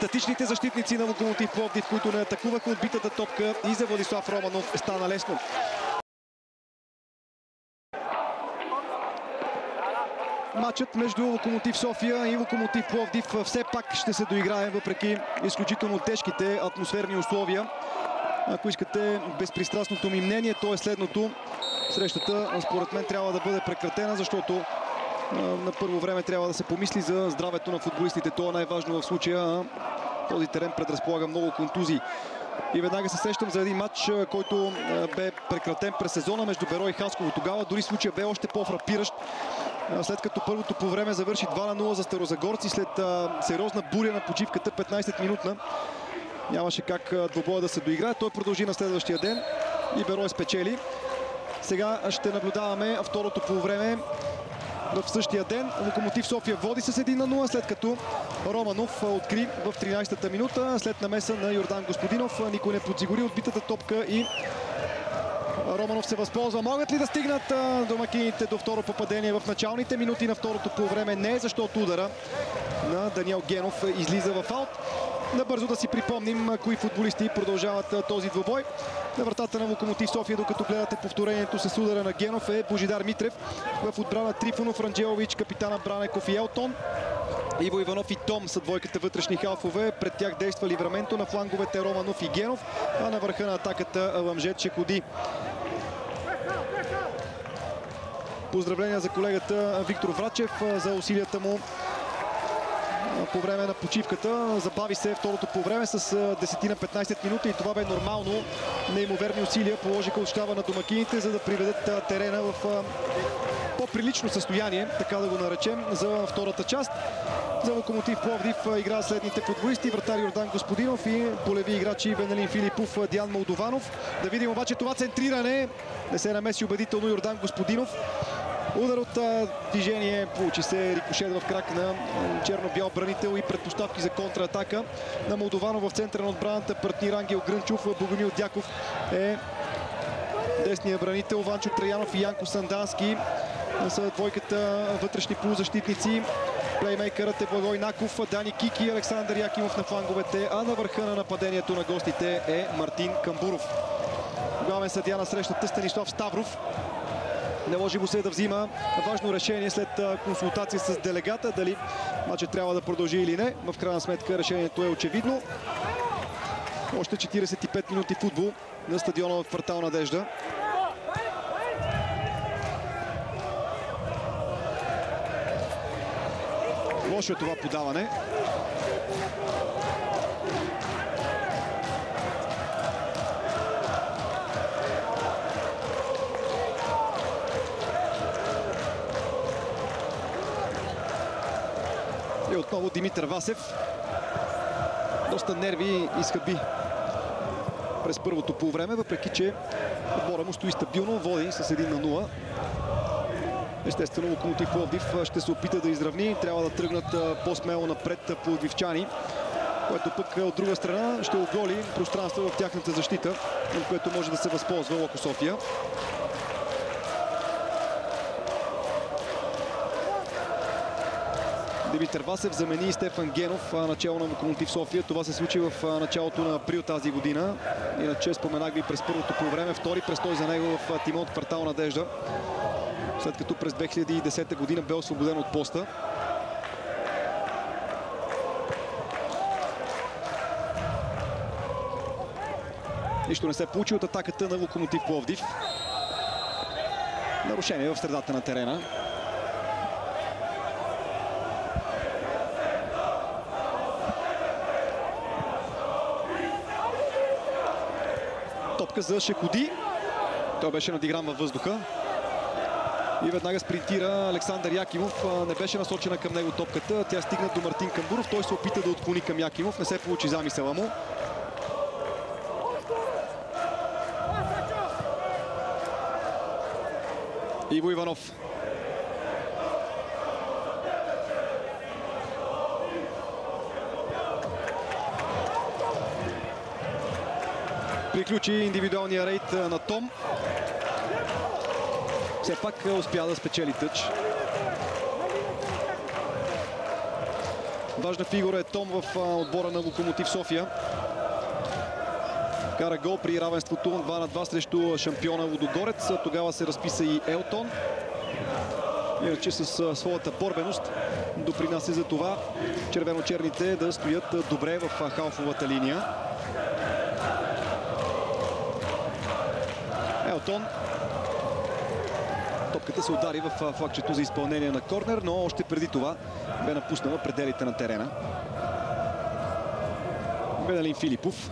Статичните защитници на Локомотив Пловдив, които не атакуваха отбитата топка и за Владислав Романов стана лесно. Матчът между Локомотив София и Локомотив Пловдив все пак ще се доиграе, въпреки изключително тежките атмосферни условия. Ако искате безпристрастното ми мнение, то е следното. Срещата, според мен, трябва да бъде прекратена, защото на първо време трябва да се помисли за здравето на футболистите. То е най-важно в случая. Този терен предразполага много контузии. И веднага се сещам за един матч, който бе прекратен през сезона между Беро и Хасково. Тогава дори случая бе още по-фрапиращ. След като първото по време завърши 2 на 0 за Старозагорци, след сериозна буря на почивката, 15 минутна, нямаше как двобоя да се доиграе. Той продължи на следващия ден и Беро е спечели. Сега ще наблюдаваме второто по време в същия ден. Локомотив София води с 1 на 0, след като Романов откри в 13-та минута. След намеса на Йордан Господинов, никой не подсигури отбитата топка и Романов се възползва. Могат ли да стигнат домакините до второ попадение в началните минути на второто по време? Не, защото удара на Даниел Генов излиза в аут. Набързо да си припомним кои футболисти продължават този двобой. На вратата на Локомотив София, докато гледате повторението с удара на Генов е Божидар Митрев. В отбрана Трифонов, Ранджелович, капитана Бранеков и Елтон. Иво Иванов и Том са двойката вътрешни халфове. Пред тях действа Ливраменто на фланговете Романов и Генов, а на върха на атаката Ламжет Чекоди. Поздравления за колегата Виктор Врачев за усилията му по време на почивката. Забави се второто по време с 10 на 15 минути и това бе нормално. Неимоверни усилия положиха от щаба на домакините, за да приведат терена в по-прилично състояние, така да го наречем, за втората част. За Локомотив Пловдив игра следните футболисти. Вратар Йордан Господинов и полеви играчи Венелин Филипов, Диан Молдованов. Да видим обаче това центриране. Не се намеси убедително Йордан Господинов. Удар от движение, получи се рикошет в крак на черно-бял бранител и предпоставки за контратака на Молдовано в центъра на отбраната. Партнир Ангел Грънчов, Богомил Дяков е десния бранител. Ванчо Траянов и Янко Сандански са двойката вътрешни полузащитници. Плеймейкърът е Благой Наков, Дани Кики Александър Якимов на фланговете, а на върха на нападението на гостите е Мартин Камбуров. Главен съдия на срещата Станислав Ставров. Наложи го се да взима важно решение след консултация с делегата, дали матчът трябва да продължи или не. В крайна сметка решението е очевидно. Още 45 минути футбол на стадиона в квартал Надежда. Лошо е това подаване. Отново Димитър Васев. Доста нерви и скъби през първото полувреме, въпреки че отбора му стои стабилно, води с 1 на 0. Естествено, Локомотив Пловдив ще се опита да изравни. Трябва да тръгнат по-смело напред пловдивчани, което пък от друга страна ще оголи пространство в тяхната защита, от което може да се възползва Локо София. Димитър Васев замени Стефан Генов начало на Локомотив София. Това се случи в началото на април тази година. Иначе споменах ви през първото по време. Втори престой за него в тима от квартал Надежда. След като през 2010 година бе освободен от поста. Нищо не се получи от атаката на Локомотив Пловдив. Нарушение в средата на терена. Топка за Шекоди. Той беше надигран във въздуха. И веднага спринтира Александър Якимов. Не беше насочена към него топката. Тя стигна до Мартин Камбуров. Той се опита да отклони към Якимов. Не се получи замисъла му. Иво Иванов. Приключи индивидуалния рейд на Том. Все пак успя да спечели тъч. Важна фигура е Том в отбора на Локомотив София. Кара гол при равенството 2 на 2 срещу шампиона Лудогорец. Тогава се разписа и Елтон. Иначе с своята борбеност допринася за това червено-черните да стоят добре в халфовата линия. Елтон. Топката се удари в флагчето за изпълнение на корнер, но още преди това бе напуснала пределите на терена. Беналин Филипов.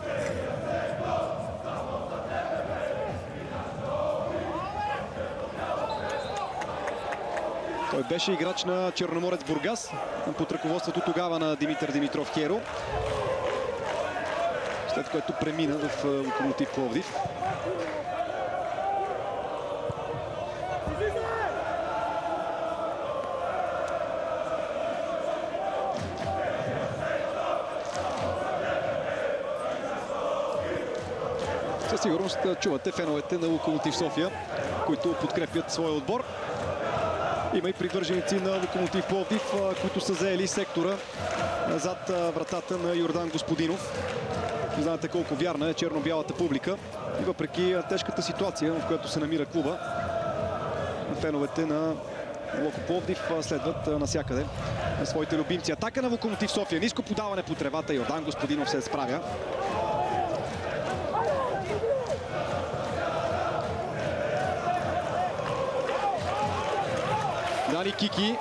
Той беше играч на Черноморец Бургас под ръководството тогава на Димитър Димитров Херо. След което премина в Локомотив Пловдив. Със сигурност чувате феновете на Локомотив София, които подкрепят своя отбор. Има и привърженици на Локомотив Пловдив, които са заели сектора зад вратата на Йордан Господинов. Знаете колко вярна е черно-бялата публика. И въпреки тежката ситуация, в която се намира клуба, феновете на Локо Пловдив следват насякъде на своите любимци. Атака на Локомотив София. Ниско подаване по тревата. Йордан Господинов се справя. Дани Кики.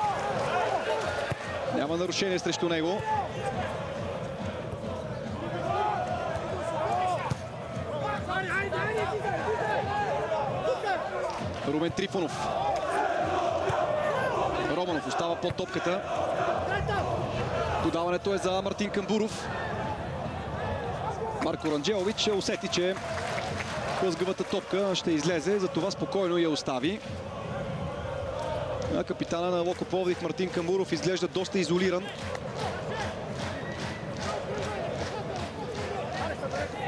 Няма нарушение срещу него. Румен Трифонов. Романов остава под топката. Подаването е за Мартин Камбуров. Марко Ранджелович усети, че хлъзгавата топка ще излезе, затова спокойно я остави. Капитана на Локо Пловдив Мартин Камбуров изглежда доста изолиран.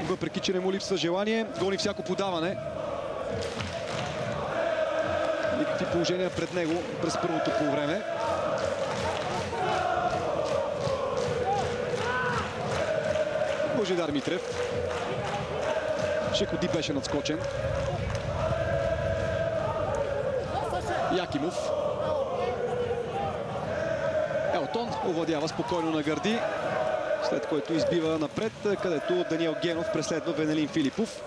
Въпреки, че не му липсва желание, гони всяко подаване. Никакви положения пред него през първото полувреме. Божидар Митрев. Шекоди беше надскочен. Якимов. Елтон овладява спокойно на гърди, след което избива напред, където Даниел Генов преследва Венелин Филипов.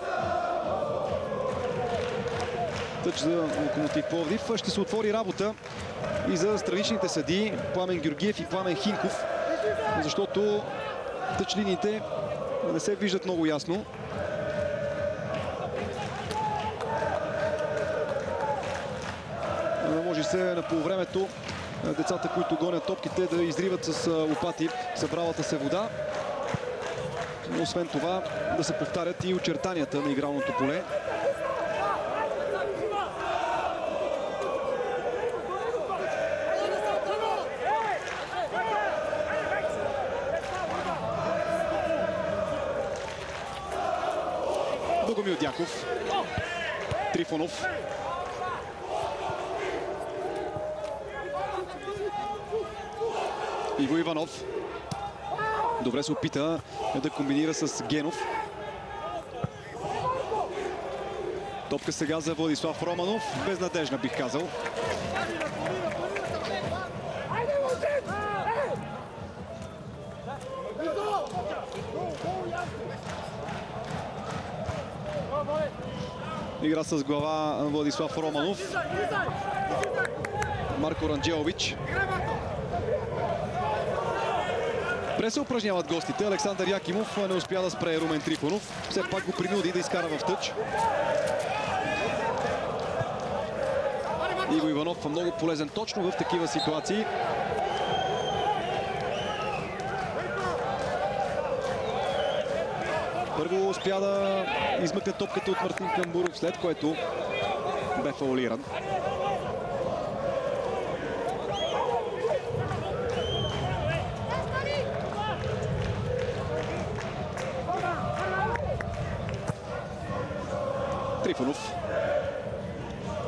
Тъч за Локомотив Пловдив. Ще се отвори работа и за страничните съди Пламен Георгиев и Пламен Хинков, защото тъчлините не се виждат много ясно. Може се на полувремето децата, които гонят топките, да изриват с лопати събралата се вода. Освен това да се повтарят и очертанията на игралното поле. Богомил Дяков. Трифонов. Иво Иванов. Добре се опита да комбинира с Генов. Топка сега за Владислав Романов. Безнадежна бих казал. Игра с глава Владислав Романов. Марко Ранджелович. Добре се упражняват гостите. Александър Якимов не успя да спре Румен Трифонов. Все пак го принуди да изкара в тъч. Иго Иванов много полезен точно в такива ситуации. Първо успя да измъкне топката от Мартин Камбуров, след което бе фаулиран. Трифонов.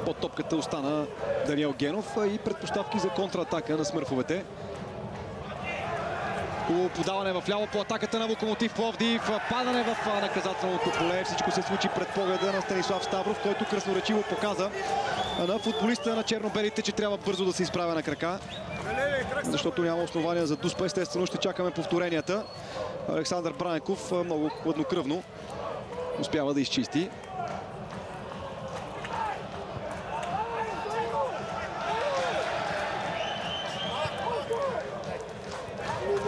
Под топката остана Даниел Генов и предпоставки за контратака на смърфовете. Хубаво подаване в ляво по атаката на Локомотив Пловдив. Падане в наказателното поле. Всичко се случи пред погледа на Станислав Ставров, който красноречиво показа на футболиста на черно-белите, че трябва бързо да се изправя на крака. Защото няма основания за дуспа. Естествено ще чакаме повторенията. Александър Бранеков много хладнокръвно успява да изчисти.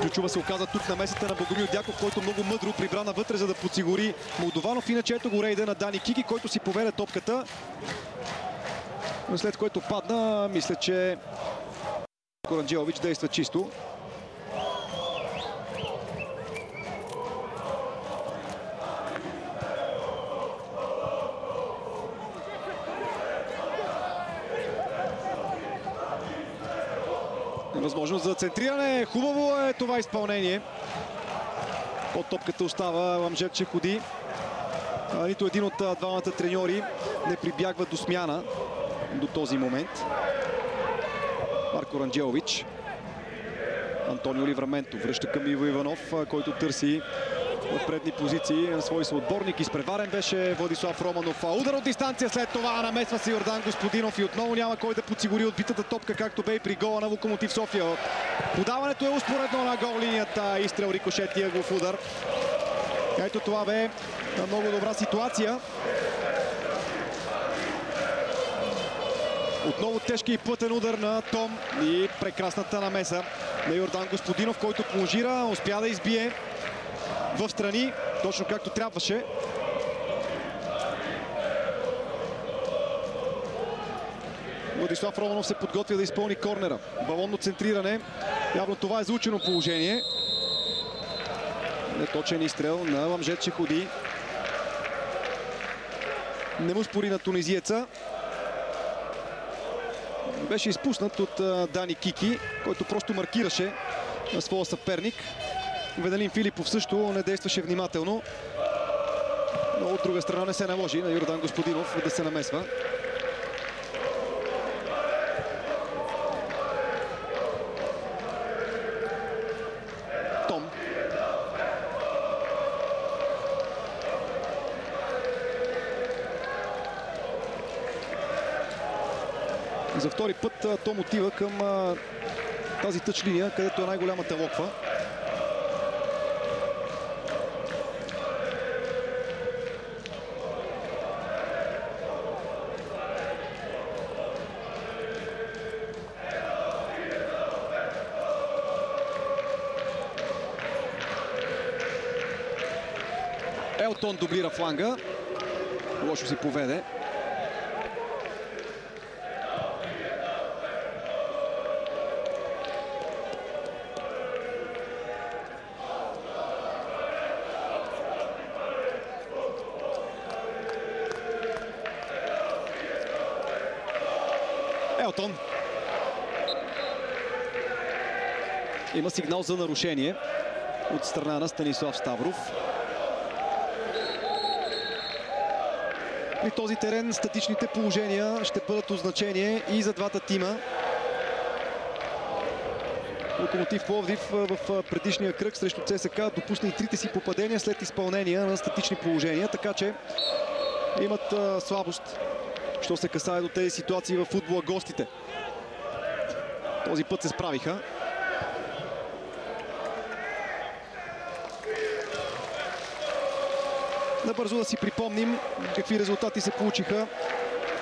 Ключова се оказа тук на месата на Богомил Дяков, който много мъдро прибра навътре, за да подсигури Молдованов. Иначе ето го рейда на Дани Кики, който си поведе топката. След което падна, мисля, че Коранджелович действа чисто. Възможност за центриране. Хубаво е това изпълнение. Под топката остава Ламжет Чеходи. Нито един от двамата треньори не прибягва до смяна до този момент. Марко Ранджелович. Антонио Ливраменто връща към Иво Иванов, който търси в предни позиции на свой съотборник. Изпреварен беше Владислав Романов. А удар от дистанция след това намесва се Йордан Господинов и отново няма кой да подсигури отбитата топка, както бе и при гола на Локомотив София. Подаването е успоредно на гол линията. Изстрел рикошет и ъглов удар. Ето това бе много добра ситуация. Отново тежки и плътен удар на Том и прекрасната намеса на Йордан Господинов, който положира, успя да избие в страни, точно както трябваше. Владислав Романов се подготвя да изпълни корнера. Балонно центриране. Явно това е заучено положение. Неточен изстрел на Ламжет Чеходи. Не му спори на тунизиеца. Беше изпуснат от Дани Кики, който просто маркираше на своя съперник. Венелин Филипов също не действаше внимателно. Но от друга страна не се наложи на Йордан Господинов да се намесва. За втори път Том отива към тази тъч линия, където е най-голямата локва. Елтон дублира фланга. Лошо си поведе. Елтон. Има сигнал за нарушение от страна на Станислав Ставров. При този терен статичните положения ще бъдат от значение и за двата тима. Локомотив Пловдив в предишния кръг срещу ЦСК допусна и трите си попадения след изпълнение на статични положения, така че имат слабост, що се касае до тези ситуации в футбола гостите. Този път се справиха. Набързо да си припомним какви резултати се получиха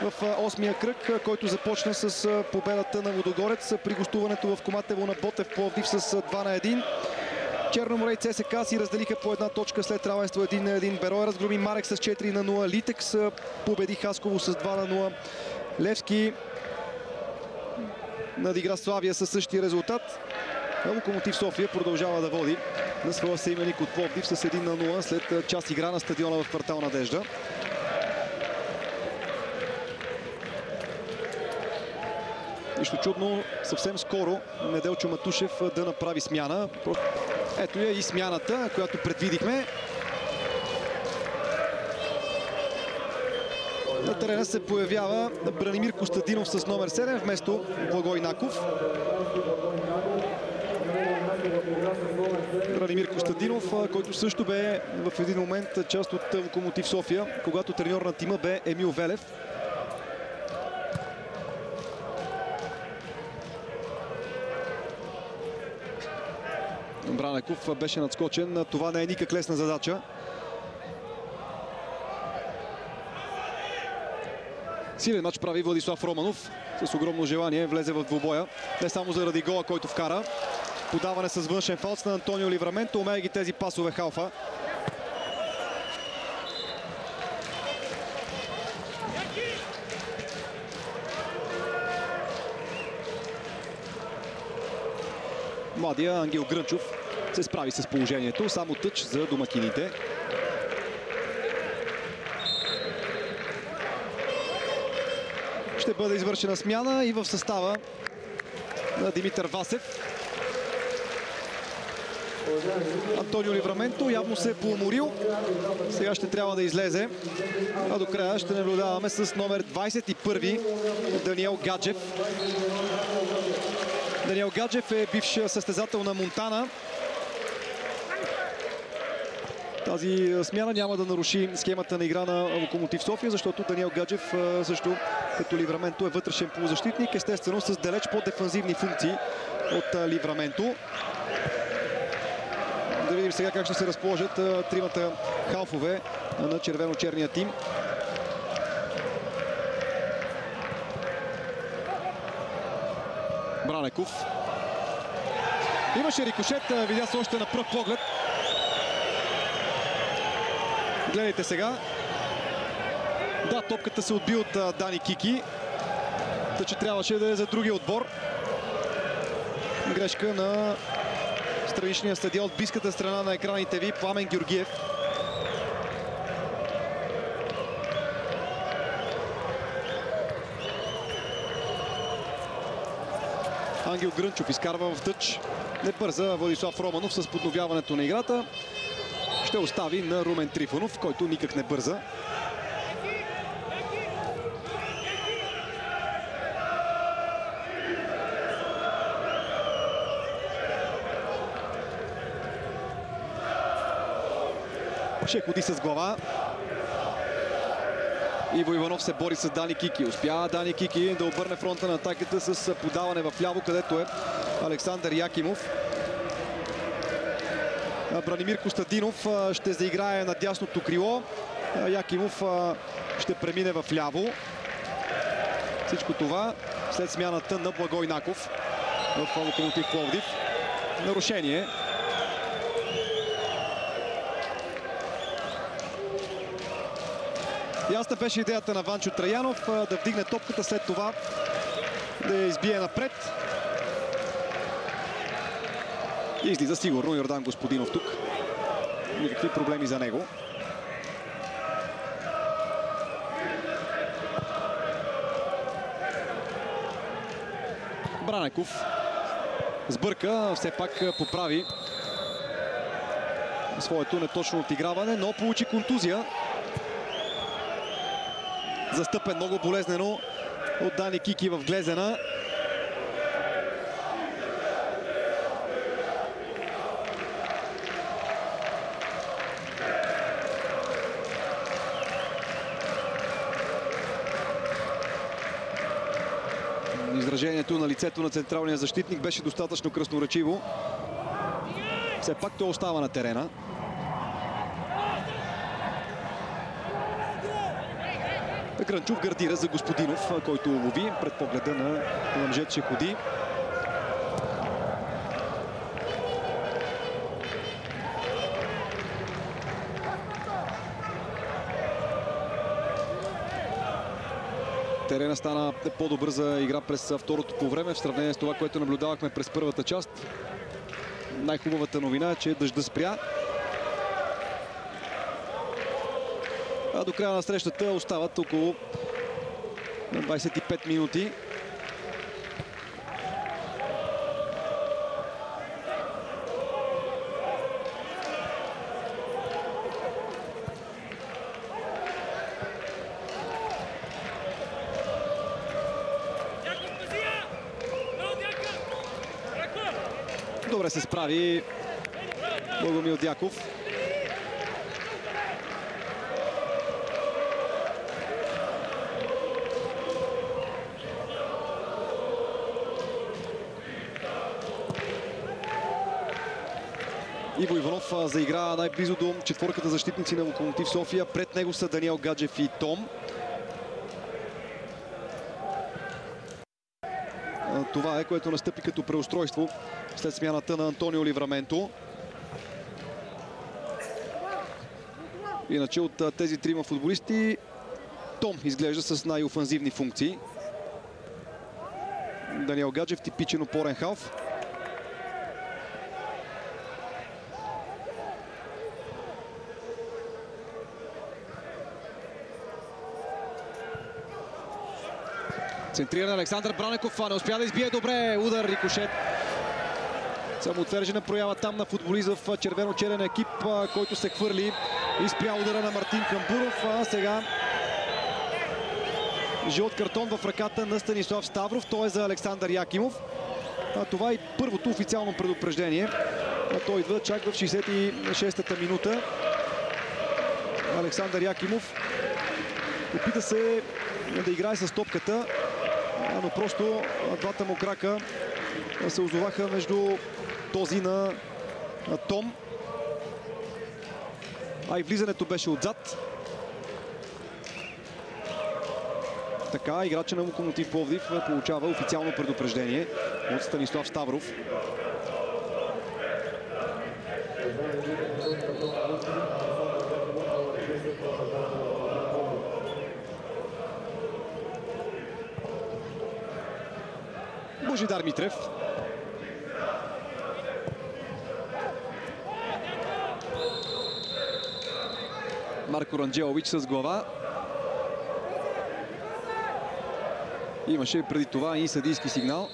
в осмия кръг, който започна с победата на Водогорец при гостуването в Коматево на Ботев Пловдив с 2 на 1. Черноморе и ЦСК си разделиха по една точка след равенство 1 на 1. Берой разгроми Марек с 4 на 0. Литекс победи Хасково с 2 на 0. Левски надигра Славия със същия резултат. Локомотив София продължава да води на своя сейменик от Пловдив с 1 на 0 след част игра на стадиона в квартал Надежда. Нищо чудно, съвсем скоро Неделчо Матушев да направи смяна. Ето я и смяната, която предвидихме. На терена се появява Бранимир Костадинов с номер 7 вместо Благой Наков. Бранимир Костадинов, който също бе в един момент част от Локомотив София, когато треньор на тима бе Емил Велев. Бранеков беше надскочен. Това не е никак лесна задача. Силен матч прави Владислав Романов. С огромно желание влезе в двубоя. Не само заради гола, който вкара. Подаване с външен фалц на Антонио Ливраменто. Умее ги тези пасове халфа. Младия Ангел Грънчов се справи с положението. Само тъч за домакините. Ще бъде извършена смяна и в състава на Димитър Васев. Антонио Ливраменто явно се е поуморил. Сега ще трябва да излезе. А до края ще наблюдаваме с номер 21 Даниел Гаджев. Даниел Гаджев е бивш състезател на Монтана. Тази смяна няма да наруши схемата на игра на Локомотив София, защото Даниел Гаджев също като Ливраменто е вътрешен полузащитник, естествено с далеч по-дефанзивни функции от Ливраменто. Видим сега как ще се разположат тримата халфове на червено-черния тим. Бранеков. Имаше рикошет, видя се още на пръв поглед. Гледайте сега. Да, топката се отби от Дани Кики. Та, че трябваше да е за другия отбор. Грешка на страничния съдия от близката страна на екраните ви, Пламен Георгиев. Ангел Грънчов изкарва в тъч. Не бърза Владислав Романов с подновяването на играта. Ще остави на Румен Трифонов, който никак не бърза. Ще ходи с глава. Иво Иванов се бори с Дани Кики. Успява Дани Кики да обърне фронта на атаката с подаване в ляво, където е Александър Якимов. Бранимир Костадинов ще заиграе на дясното крило. Якимов ще премине в ляво. Всичко това след смяната на Благой Наков в Локомотив Пловдив. Нарушение. Ясна беше идеята на Ванчо Траянов да вдигне топката, след това да я избие напред. И излиза сигурно Йордан Господинов тук. Никакви проблеми за него. Бранеков сбърка, все пак поправи своето неточно отиграване, но получи контузия. Застъпен много болезнено от Дани Кики в Глезена. Изражението на лицето на централния защитник беше достатъчно красноречиво. Все пак той остава на терена. Гранчув гардира за Господинов, който лови пред погледа на Ламжет Шеходи. Терена стана по-добър за игра през второто по време в сравнение с това, което наблюдавахме през първата част. Най-хубавата новина е, че дъжда спря. А до края на срещата остават около 25 минути. Добре се справи Богомил Дяков. Иванов заигра най-близо до четворката защитници на Локомотив София. Пред него са Даниел Гаджев и Том. Това е, което настъпи като преустройство след смяната на Антонио Ливраменто. Иначе от тези трима футболисти Том изглежда с най-офанзивни функции. Даниел Гаджев, типичен опорен халф. Центриран Александър Бранеков, не успя да избие добре. Удар, рикошет. Самоотвержена проява там на футболист в червено-черен екип, който се хвърли и спря удара на Мартин Камбуров. А сега жълт картон в ръката на Станислав Ставров. Той е за Александър Якимов. А това е първото официално предупреждение. А той идва чак в 66-та минута. Александър Якимов опита се да играе с топката, но просто двата му крака се озоваха между този на, на Том. А и влизането беше отзад. Така, играча на Локомотив Пловдив получава официално предупреждение от Станислав Ставров. Божидар Митрев. Марко Ранджелович с глава. Имаше преди това и съдийски сигнал.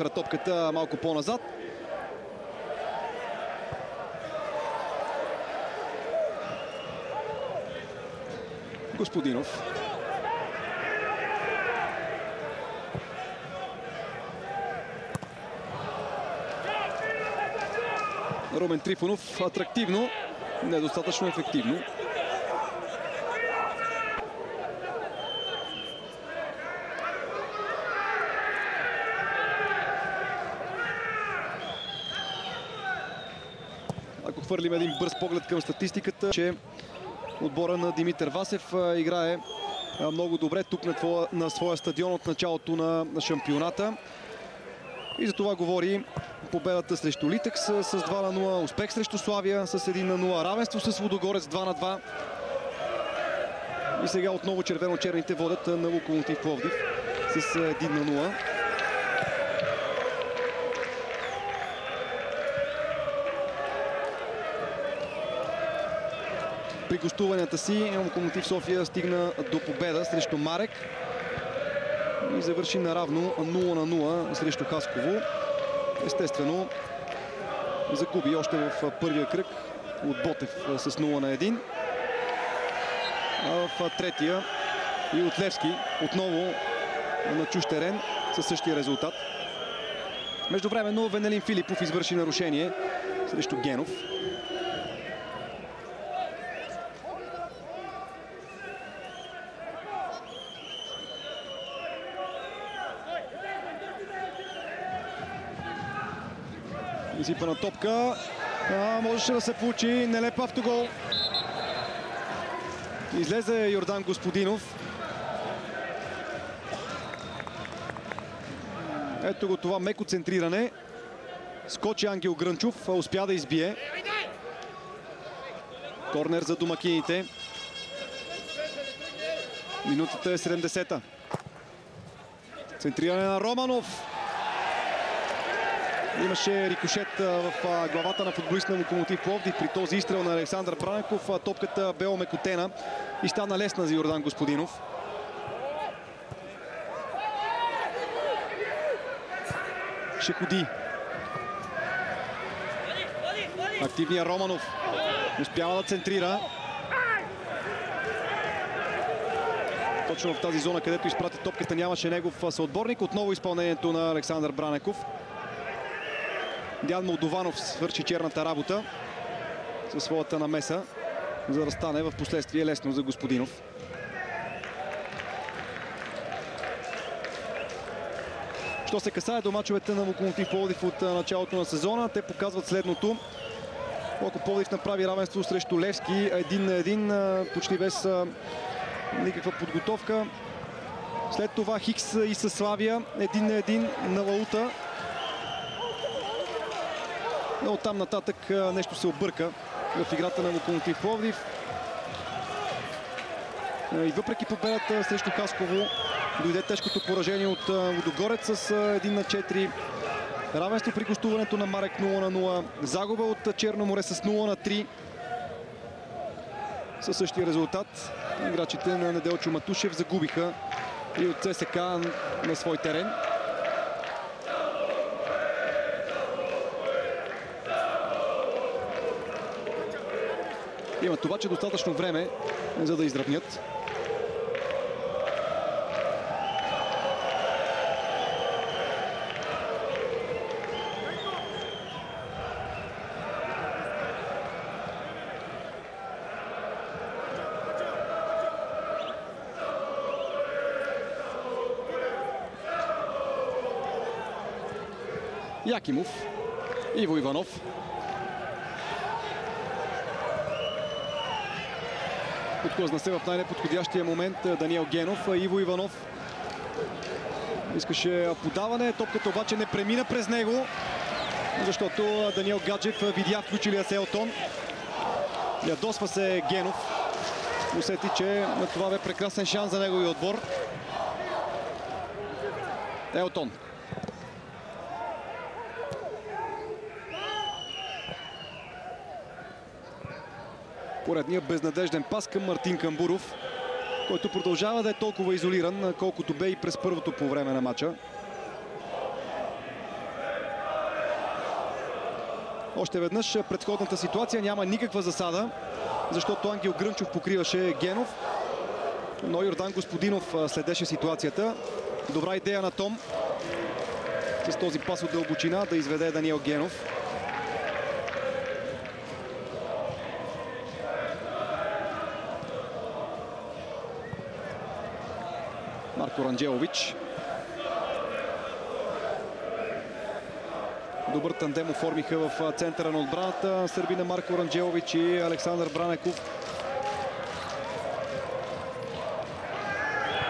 Рефера топката малко по-назад. Господинов. Румен Трифонов атрактивно, недостатъчно ефективно. Хвърлим един бърз поглед към статистиката, че отбора на Димитър Васев играе много добре тук на, твоя, на своя стадион от началото на, на шампионата. И за това говори победата срещу Литекс с 2 на 0, успех срещу Славия с 1 на 0, равенство с Водогорец 2 на 2. И сега отново червено-черните водят на Локомотив Пловдив с 1 на 0. Гостуванията си Локомотив София стигна до победа срещу Марек и завърши наравно 0 на 0 срещу Хасково. Естествено, загуби още в първия кръг от Ботев с 0 на 1. А в третия и от Левски отново на чуж терен със същия резултат. Междувременно Венелин Филипов извърши нарушение срещу Генов. Изипана топка. А, можеше да се получи нелеп автогол. Излезе Йордан Господинов. Ето го това меко центриране. Скочи Ангел Грънчов, успя да избие. Корнер за домакините. Минутата е 70-та. Центриране на Романов. Имаше рикошет в главата на футболист на Локомотив Пловдив при този изстрел на Александър Бранеков. Топката бе омекотена и стана лесна за Йордан Господинов. Ще ходи. Активният Романов успява да центрира. Точно в тази зона, където изпрати топката, нямаше негов съотборник. Отново изпълнението на Александър Бранеков. Дян Молдованов свърши черната работа със своята намеса, за да стане в последствие лесно за Господинов. Що се касае до мачовете на Локомотив Пловдив от началото на сезона, те показват следното. Локо Пловдив направи равенство срещу Левски един на един, почти без никаква подготовка. След това Хикс и със Славия един на един на Лаута. Но оттам нататък нещо се обърка в играта на Локомотив Пловдив. И въпреки победата срещу Хасково, дойде тежкото поражение от Водогорец с 1 на 4. Равенство при гостуването на Марек 0 на 0. Загуба от Черно море с 0 на 3. Със същия резултат играчите на Неделчо Матушев загубиха и от ЦСК на свой терен. Имат обаче достатъчно време, за да изравнят. Якимов, Иво Иванов. Подклъзна се в най-неподходящия момент Даниел Генов. Иво Иванов искаше подаване. Топката обаче не премина през него, защото Даниел Гаджев видя включилия се Елтон. Ядосва се Генов. Усети, че това бе прекрасен шанс за неговия отбор. Елтон. Поредният безнадежден пас към Мартин Камбуров, който продължава да е толкова изолиран, колкото бе и през първото по време на матча. Още веднъж предходната ситуация няма никаква засада, защото Ангел Грънчов покриваше Генов. Но Йордан Господинов следеше ситуацията. Добра идея на Том. С този пас от дълбочина да изведе Даниел Генов. Марко Ранджелович. Добър тандем оформиха в центъра на отбраната. Сърбина Марко Ранджелович и Александър Бранеков.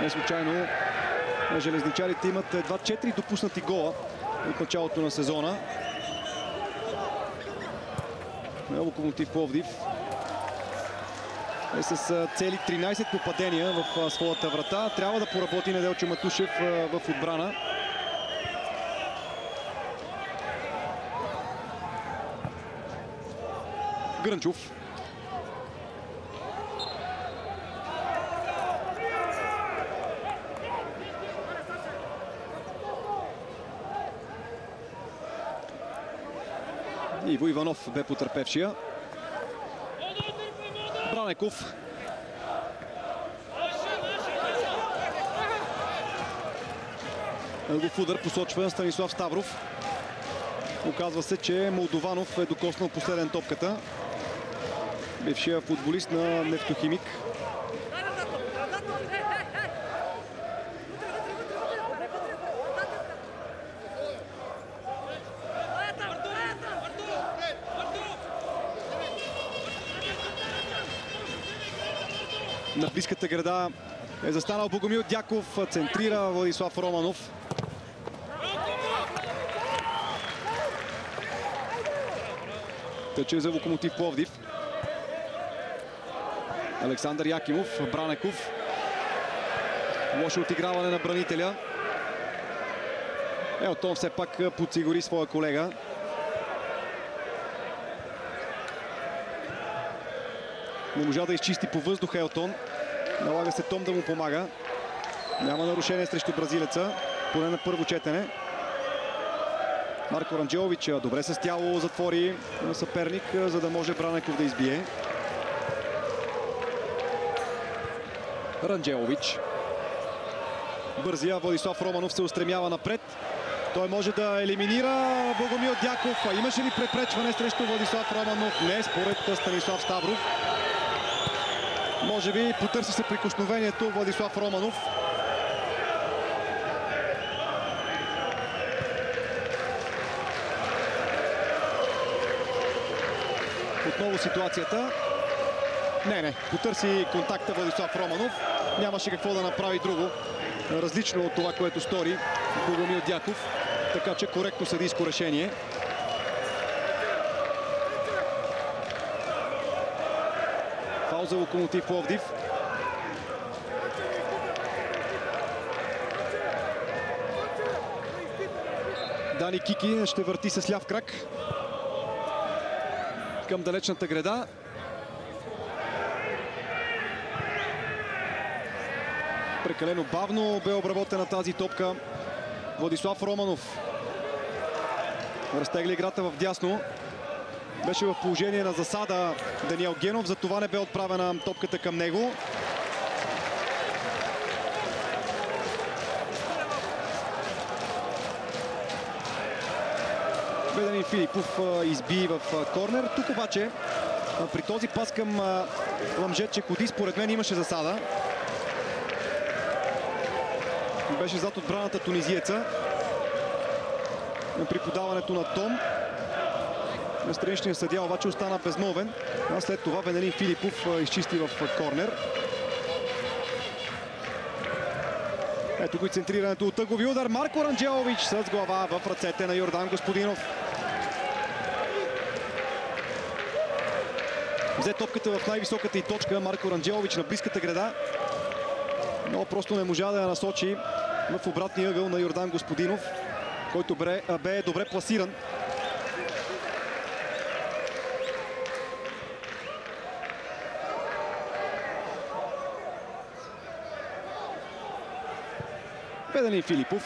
Не случайно железничарите имат едва 4 допуснати гола от началото на сезона. Локомотив Пловдив е с цели 13 попадения в своята врата. Трябва да поработи Неделчо Матушев в отбрана. Грънчов. Иво Иванов бе потърпевшия. Бранеков. Дългов удар посочва Станислав Ставров. Оказва се, че Молдованов е докоснал последен топката. Бившия футболист на Нефтохимик. На близката града е застанал Богомил Дяков. Центрира Владислав Романов. Тъче за Локомотив Пловдив. Александър Якимов, Бранеков. Лошо отиграване на бранителя. Елтон все пак подсигури своя колега. Не можа да изчисти по въздуха Елтон. Налага се Том да му помага. Няма нарушение срещу бразилеца, поне на първо четене. Марко Ранджелович добре с тяло затвори съперник, за да може Бранеков да избие. Ранджелович. Бързия Владислав Романов се устремява напред. Той може да елиминира Богомил Дяков. А имаше ли препречване срещу Владислав Романов? Не, според Станислав Ставров. Може би потърси се прикосновението Владислав Романов. Отново ситуацията. Не, не. Потърси контакта Владислав Романов. Нямаше какво да направи друго. Различно от това, което стори Богомил Дяков. Така че коректно съдийско решение. За Локомотив Пловдив. Дани Кики ще върти с ляв крак към далечната града. Прекалено бавно бе обработена тази топка. Владислав Романов разтегли играта в дясно. Беше в положение на засада Даниел Генов, за това не бе отправена топката към него. Беданин Филипов изби в корнер. Тук обаче при този пас към Ламжет ходи, според мен имаше засада. Беше зад отбраната тунизиеца. При подаването на Том. Страничният съдя обаче остана безмолвен. А след това Венелин Филипов изчисти в корнер. Ето го и центрирането от тъгови удар. Марко Ранджелович с глава в ръцете на Йордан Господинов. Взе топката в най-високата и точка Марко Ранджелович на близката града. Но просто не можа да я насочи в обратния ъгъл на Йордан Господинов, който бе, добре пласиран. Katalin Filipov.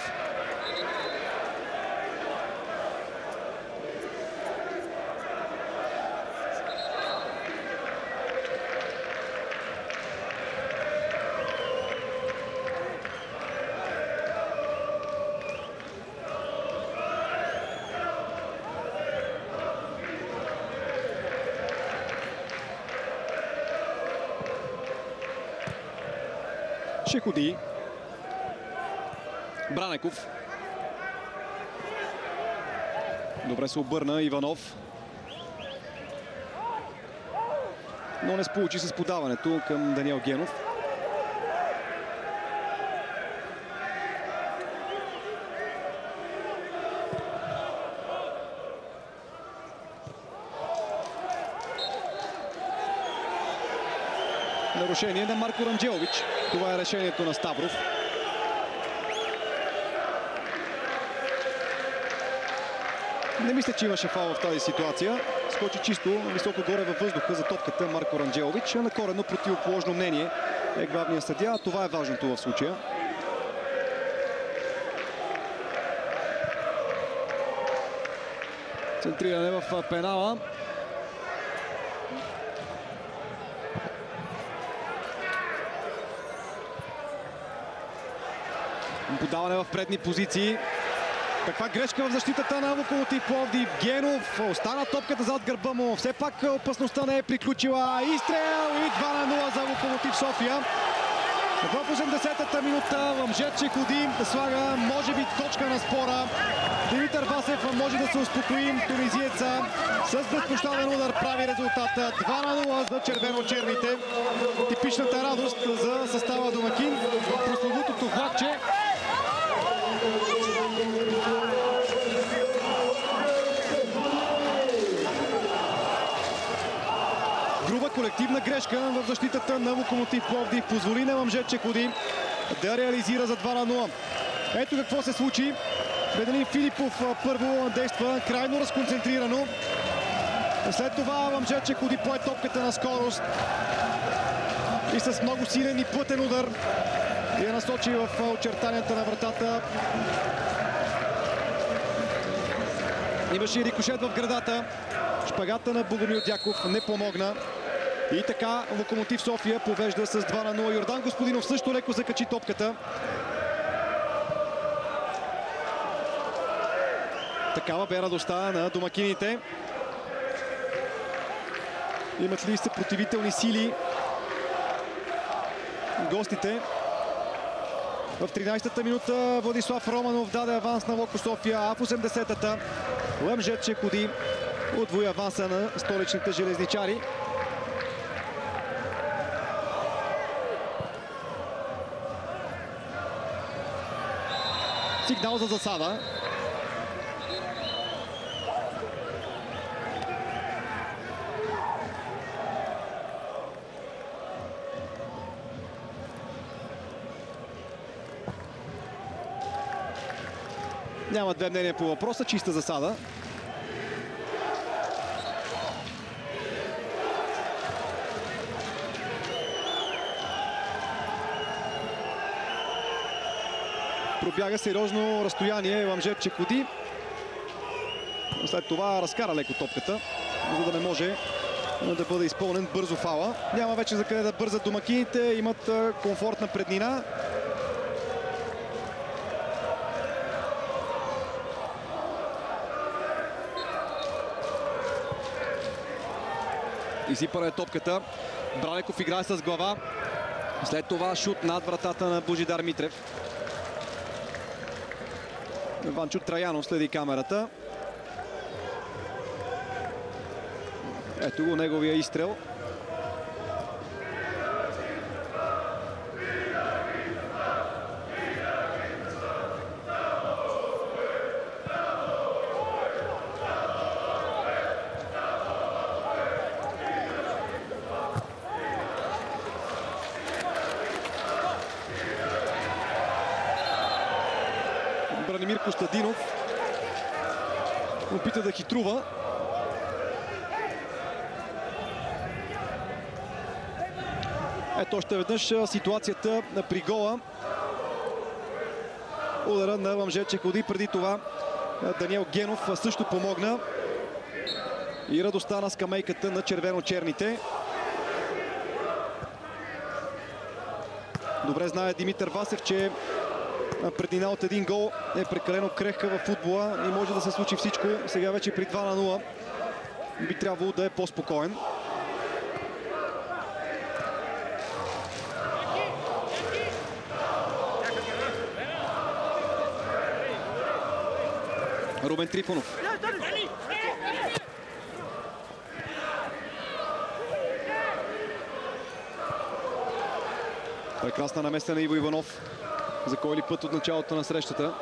Chicudi Бранеков. Добре се обърна Иванов. Но не сполучи с подаването към Даниел Генов. Нарушение на Марко Ранджелович. Това е решението на Ставров. Не мисля, че имаше фал в тази ситуация. Скочи чисто високо горе във въздуха за топката Марко Ранджелович. На корено противоположно мнение е главният съдия. Това е важното в случая. Центриране в пенала. Подаване в предни позиции. Каква грешка в защитата на Локомотив Пловдив. Генов остана топката зад гърба му. Все пак опасността не е приключила. Изстрел и 2 на 0 за Локомотив София. В 80-та минута Ламжет ходи слага, може би, точка на спора. Димитър Васев може да се успокои. Тунизиеца с безпощаден удар прави резултата. 2 на 0 за червено-черните. Типичната радост за състава домакин. Прословутото влакче колективна грешка в защитата на Локомотив Пловдив. Позволи на Мъмжет ходи да реализира за 2 на 0. Ето какво се случи. Беделин Филипов първо действа крайно разконцентрирано. След това Ламжет ходи пое топката на скорост и с много силен и плътен удар я насочи в очертанията на вратата. Имаше и рикошет в градата. Шпагата на Богомил Дяков не помогна. И така Локомотив София повежда с 2 на 0. Йордан Господинов също леко закачи топката. Такава бе радостта на домакините. Имат ли съпротивителни сили гостите? В 13-та минута Владислав Романов даде аванс на Локо София, а в 80-та Лъмжет ходи отвои аванса на столичните железничари. Сигнал за засада. Няма две мнения по въпроса, чиста засада. Пробяга сериозно разстояние Ламжев Чекоди. След това разкара леко топката, за да не може да бъде изпълнен бързо фала. Няма вече за къде да бързат домакините, имат комфортна преднина. Изипара е топката. Бралеков играе с глава. След това шут над вратата на Божидар Митрев. Ванчо Траянов следи камерата. Ето го неговия изстрел. Бранимир Костадинов хитрува. Ето още веднъж ситуацията при гола. Удара на Ламжет ходи преди това. Даниел Генов също помогна. И радостта на скамейката на червено-черните. Добре знае Димитър Васев, че Предина от един гол е прекалено крехка в футбола и може да се случи всичко. Сега вече при 2 на 0 би трябвало да е по-спокоен. Рубен Трифонов. Прекрасна намеса на Иво Иванов. За кой ли път от началото на срещата.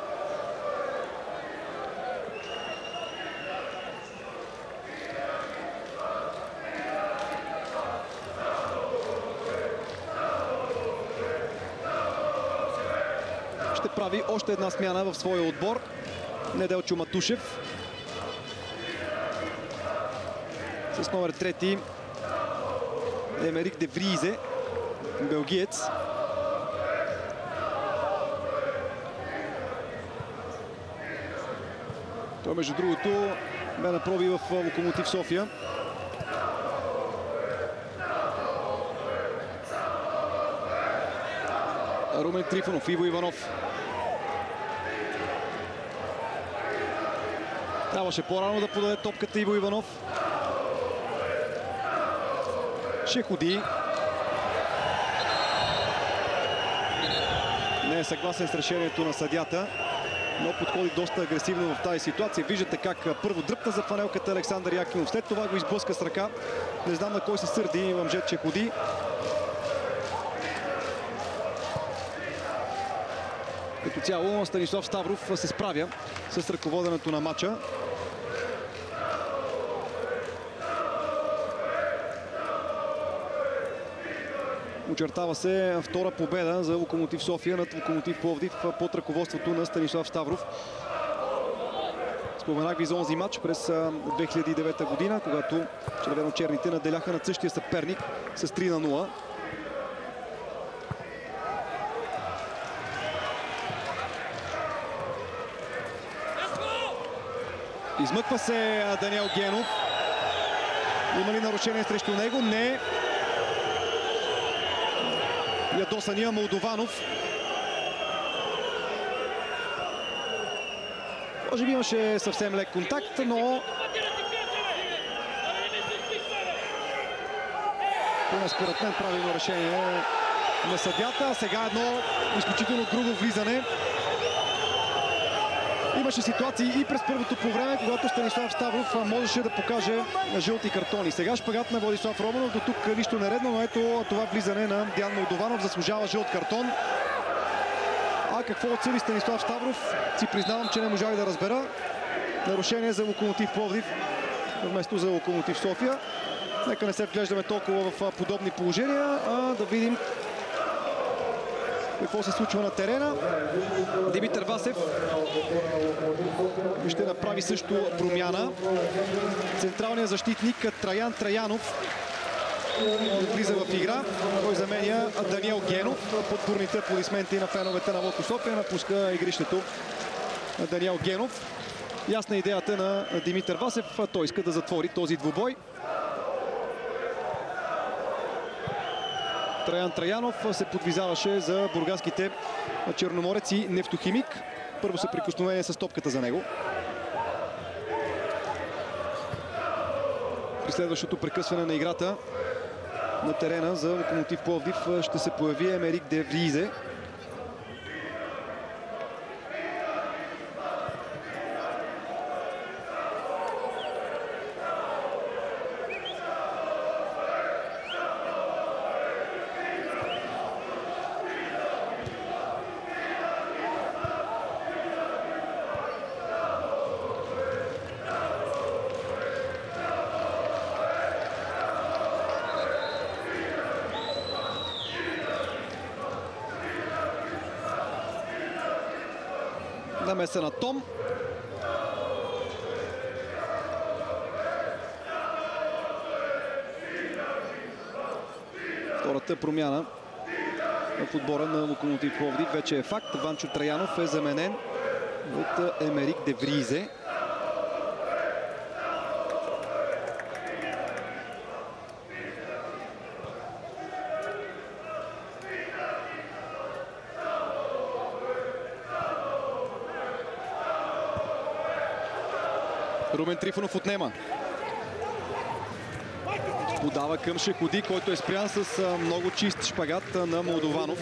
Ще прави още една смяна в своя отбор. Неделчо Матушев. С номер трети Емерик Девризе, белгиец. Той, между другото, бе на проби в Локомотив София. Румен Трифонов, Иво Иванов. Трябваше по-рано да подаде топката Иво Иванов. Ще ходи. Не е съгласен с решението на съдята, но подходи доста агресивно в тази ситуация. Виждате как първо дръпна за фанелката Александър Якимов, след това го изблъска с ръка. Не знам на кой се сърди, мъмжет, че ходи. Като цяло Станислав Ставров се справя с ръководенето на матча. Очертава се втора победа за Локомотив София над Локомотив Пловдив под ръководството на Станислав Ставров. Споменах ви за матч през 2009 година, когато червено-черните наделяха над същия съперник с 3 на 0. Измъква се Даниел Генов. Има ли нарушение срещу него? Не. Ядосания Молдованов. Може би имаше съвсем лек контакт, но поне според мен правилно решение на съдята. Сега едно изключително грубо влизане. Имаше ситуации и през първото по време, когато Станислав Ставров можеше да покаже жълти картони. Сега шпагат на Владислав Романов. До тук нищо нередно, но ето това влизане на Диан Молдованов заслужава жълт картон. А какво отсъди Станислав Ставров? Си признавам, че не можах да разбера. Нарушение за Локомотив Пловдив вместо за Локомотив София. Нека не се вглеждаме толкова в подобни положения, а да видим какво се случва на терена. Димитър Васев ще направи също промяна. Централният защитник Траян Траянов влиза в игра. Той заменя Даниел Генов. Подпорните аплодисменти на феновете на Локо София напуска игрището Даниел Генов. Ясна идеята на Димитър Васев. Той иска да затвори този двубой. Траян Траянов се подвизаваше за бургаските черноморец и нефтохимик. Първо се прикосновение с топката за него. При следващото прекъсване на играта на терена за Локомотив Пловдив ще се появи Емерик де Намеса на Том. Втората промяна в отбора на Локомотив Пловдив вече е факт. Ванчо Траянов е заменен от Емерик Девризе. Румен Трифонов отнема. Подава към Шеходи, който е спрян с много чист шпагат на Молдованов.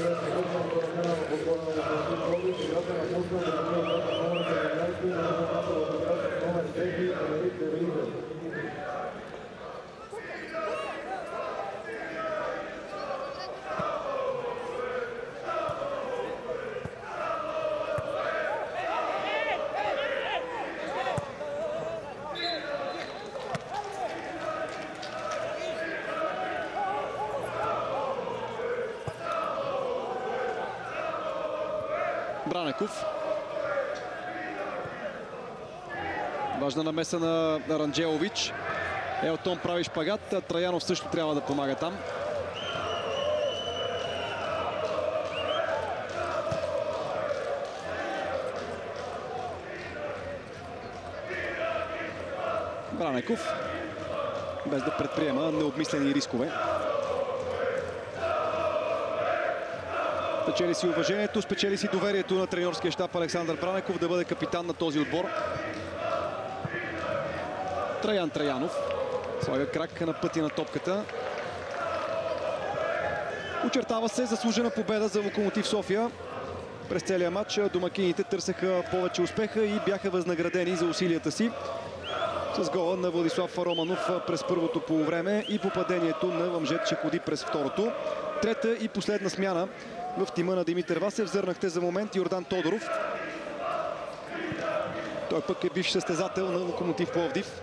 Бранеков. Важна намеса на Ранджелович. Елтон прави шпагат. Траянов също трябва да помага там. Бранеков. Без да предприема необмислени рискове. Спечели си уважението, спечели си доверието на тренерския щаб Александър Бранеков да бъде капитан на този отбор. Траян Траянов слага крак на пъти на топката. Очертава се заслужена победа за Локомотив София. През целия матч домакините търсеха повече успеха и бяха възнаградени за усилията си с гола на Владислав Романов през първото полувреме и попадението на Ламжет Чекоди през второто. Трета и последна смяна в тима на Димитър Васев. Зърнахте за момент Йордан Тодоров. Той пък е бивш състезател на Локомотив Пловдив.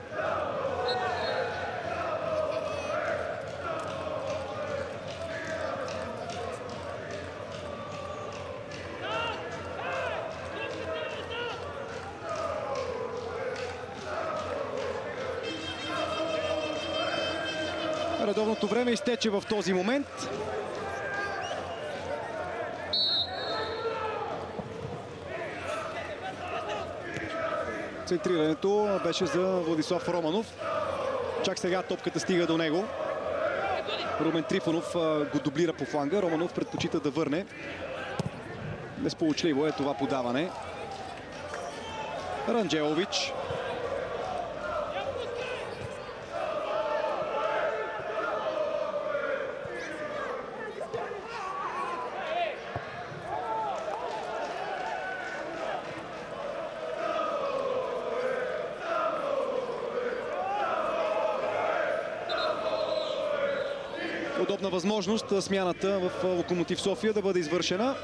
Редовното време изтече в този момент. Центрирането беше за Владислав Романов. Чак сега топката стига до него. Румен Трифонов го дублира по фланга. Романов предпочита да върне. Несполучливо е това подаване. Ранджелович. Възможност смяната в Локомотив София да бъде извършена.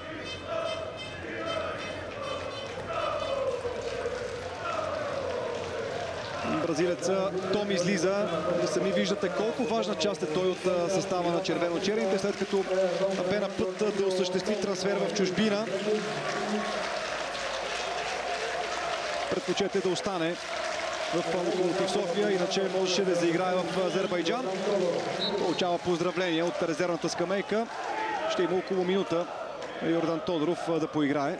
Бразилеца Том излиза. Сами виждате колко важна част е той от състава на червено-черните, след като бе на път да осъществи трансфер в чужбина. Предпочете да остане в Локомотив София, иначе можеше да заиграе в Азербайджан. Получава поздравления от резервната скамейка. Ще има около минута Йордан Тодоров да поиграе.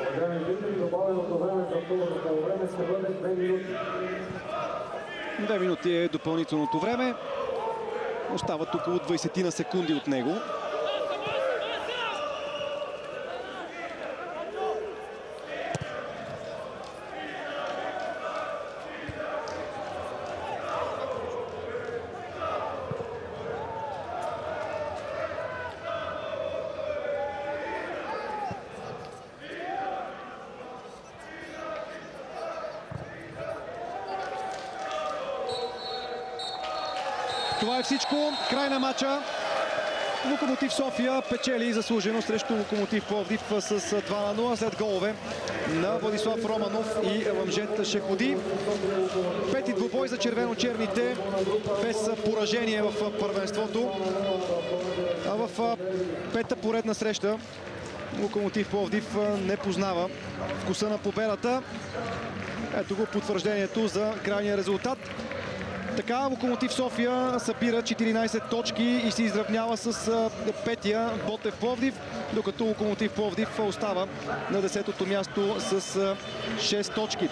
Уважаеми зрители, добавеното време за второто време ще бъде 2 минути. Две минути е допълнителното време. Остават около 20 на секунди от него. Това е всичко. Матча. Локомотив София печели заслужено срещу Локомотив Пловдив с 2 на 0 след голове на Владислав Романов и Ламжет Шеходи. Пети двубой за червено-черните без поражение в първенството. А в пета поредна среща Локомотив Пловдив не познава вкуса на победата. Ето го потвърждението за крайния резултат. Така Локомотив София събира 14 точки и се изравнява с петия Ботев Пловдив, докато Локомотив Пловдив остава на 10-то място с 6 точки.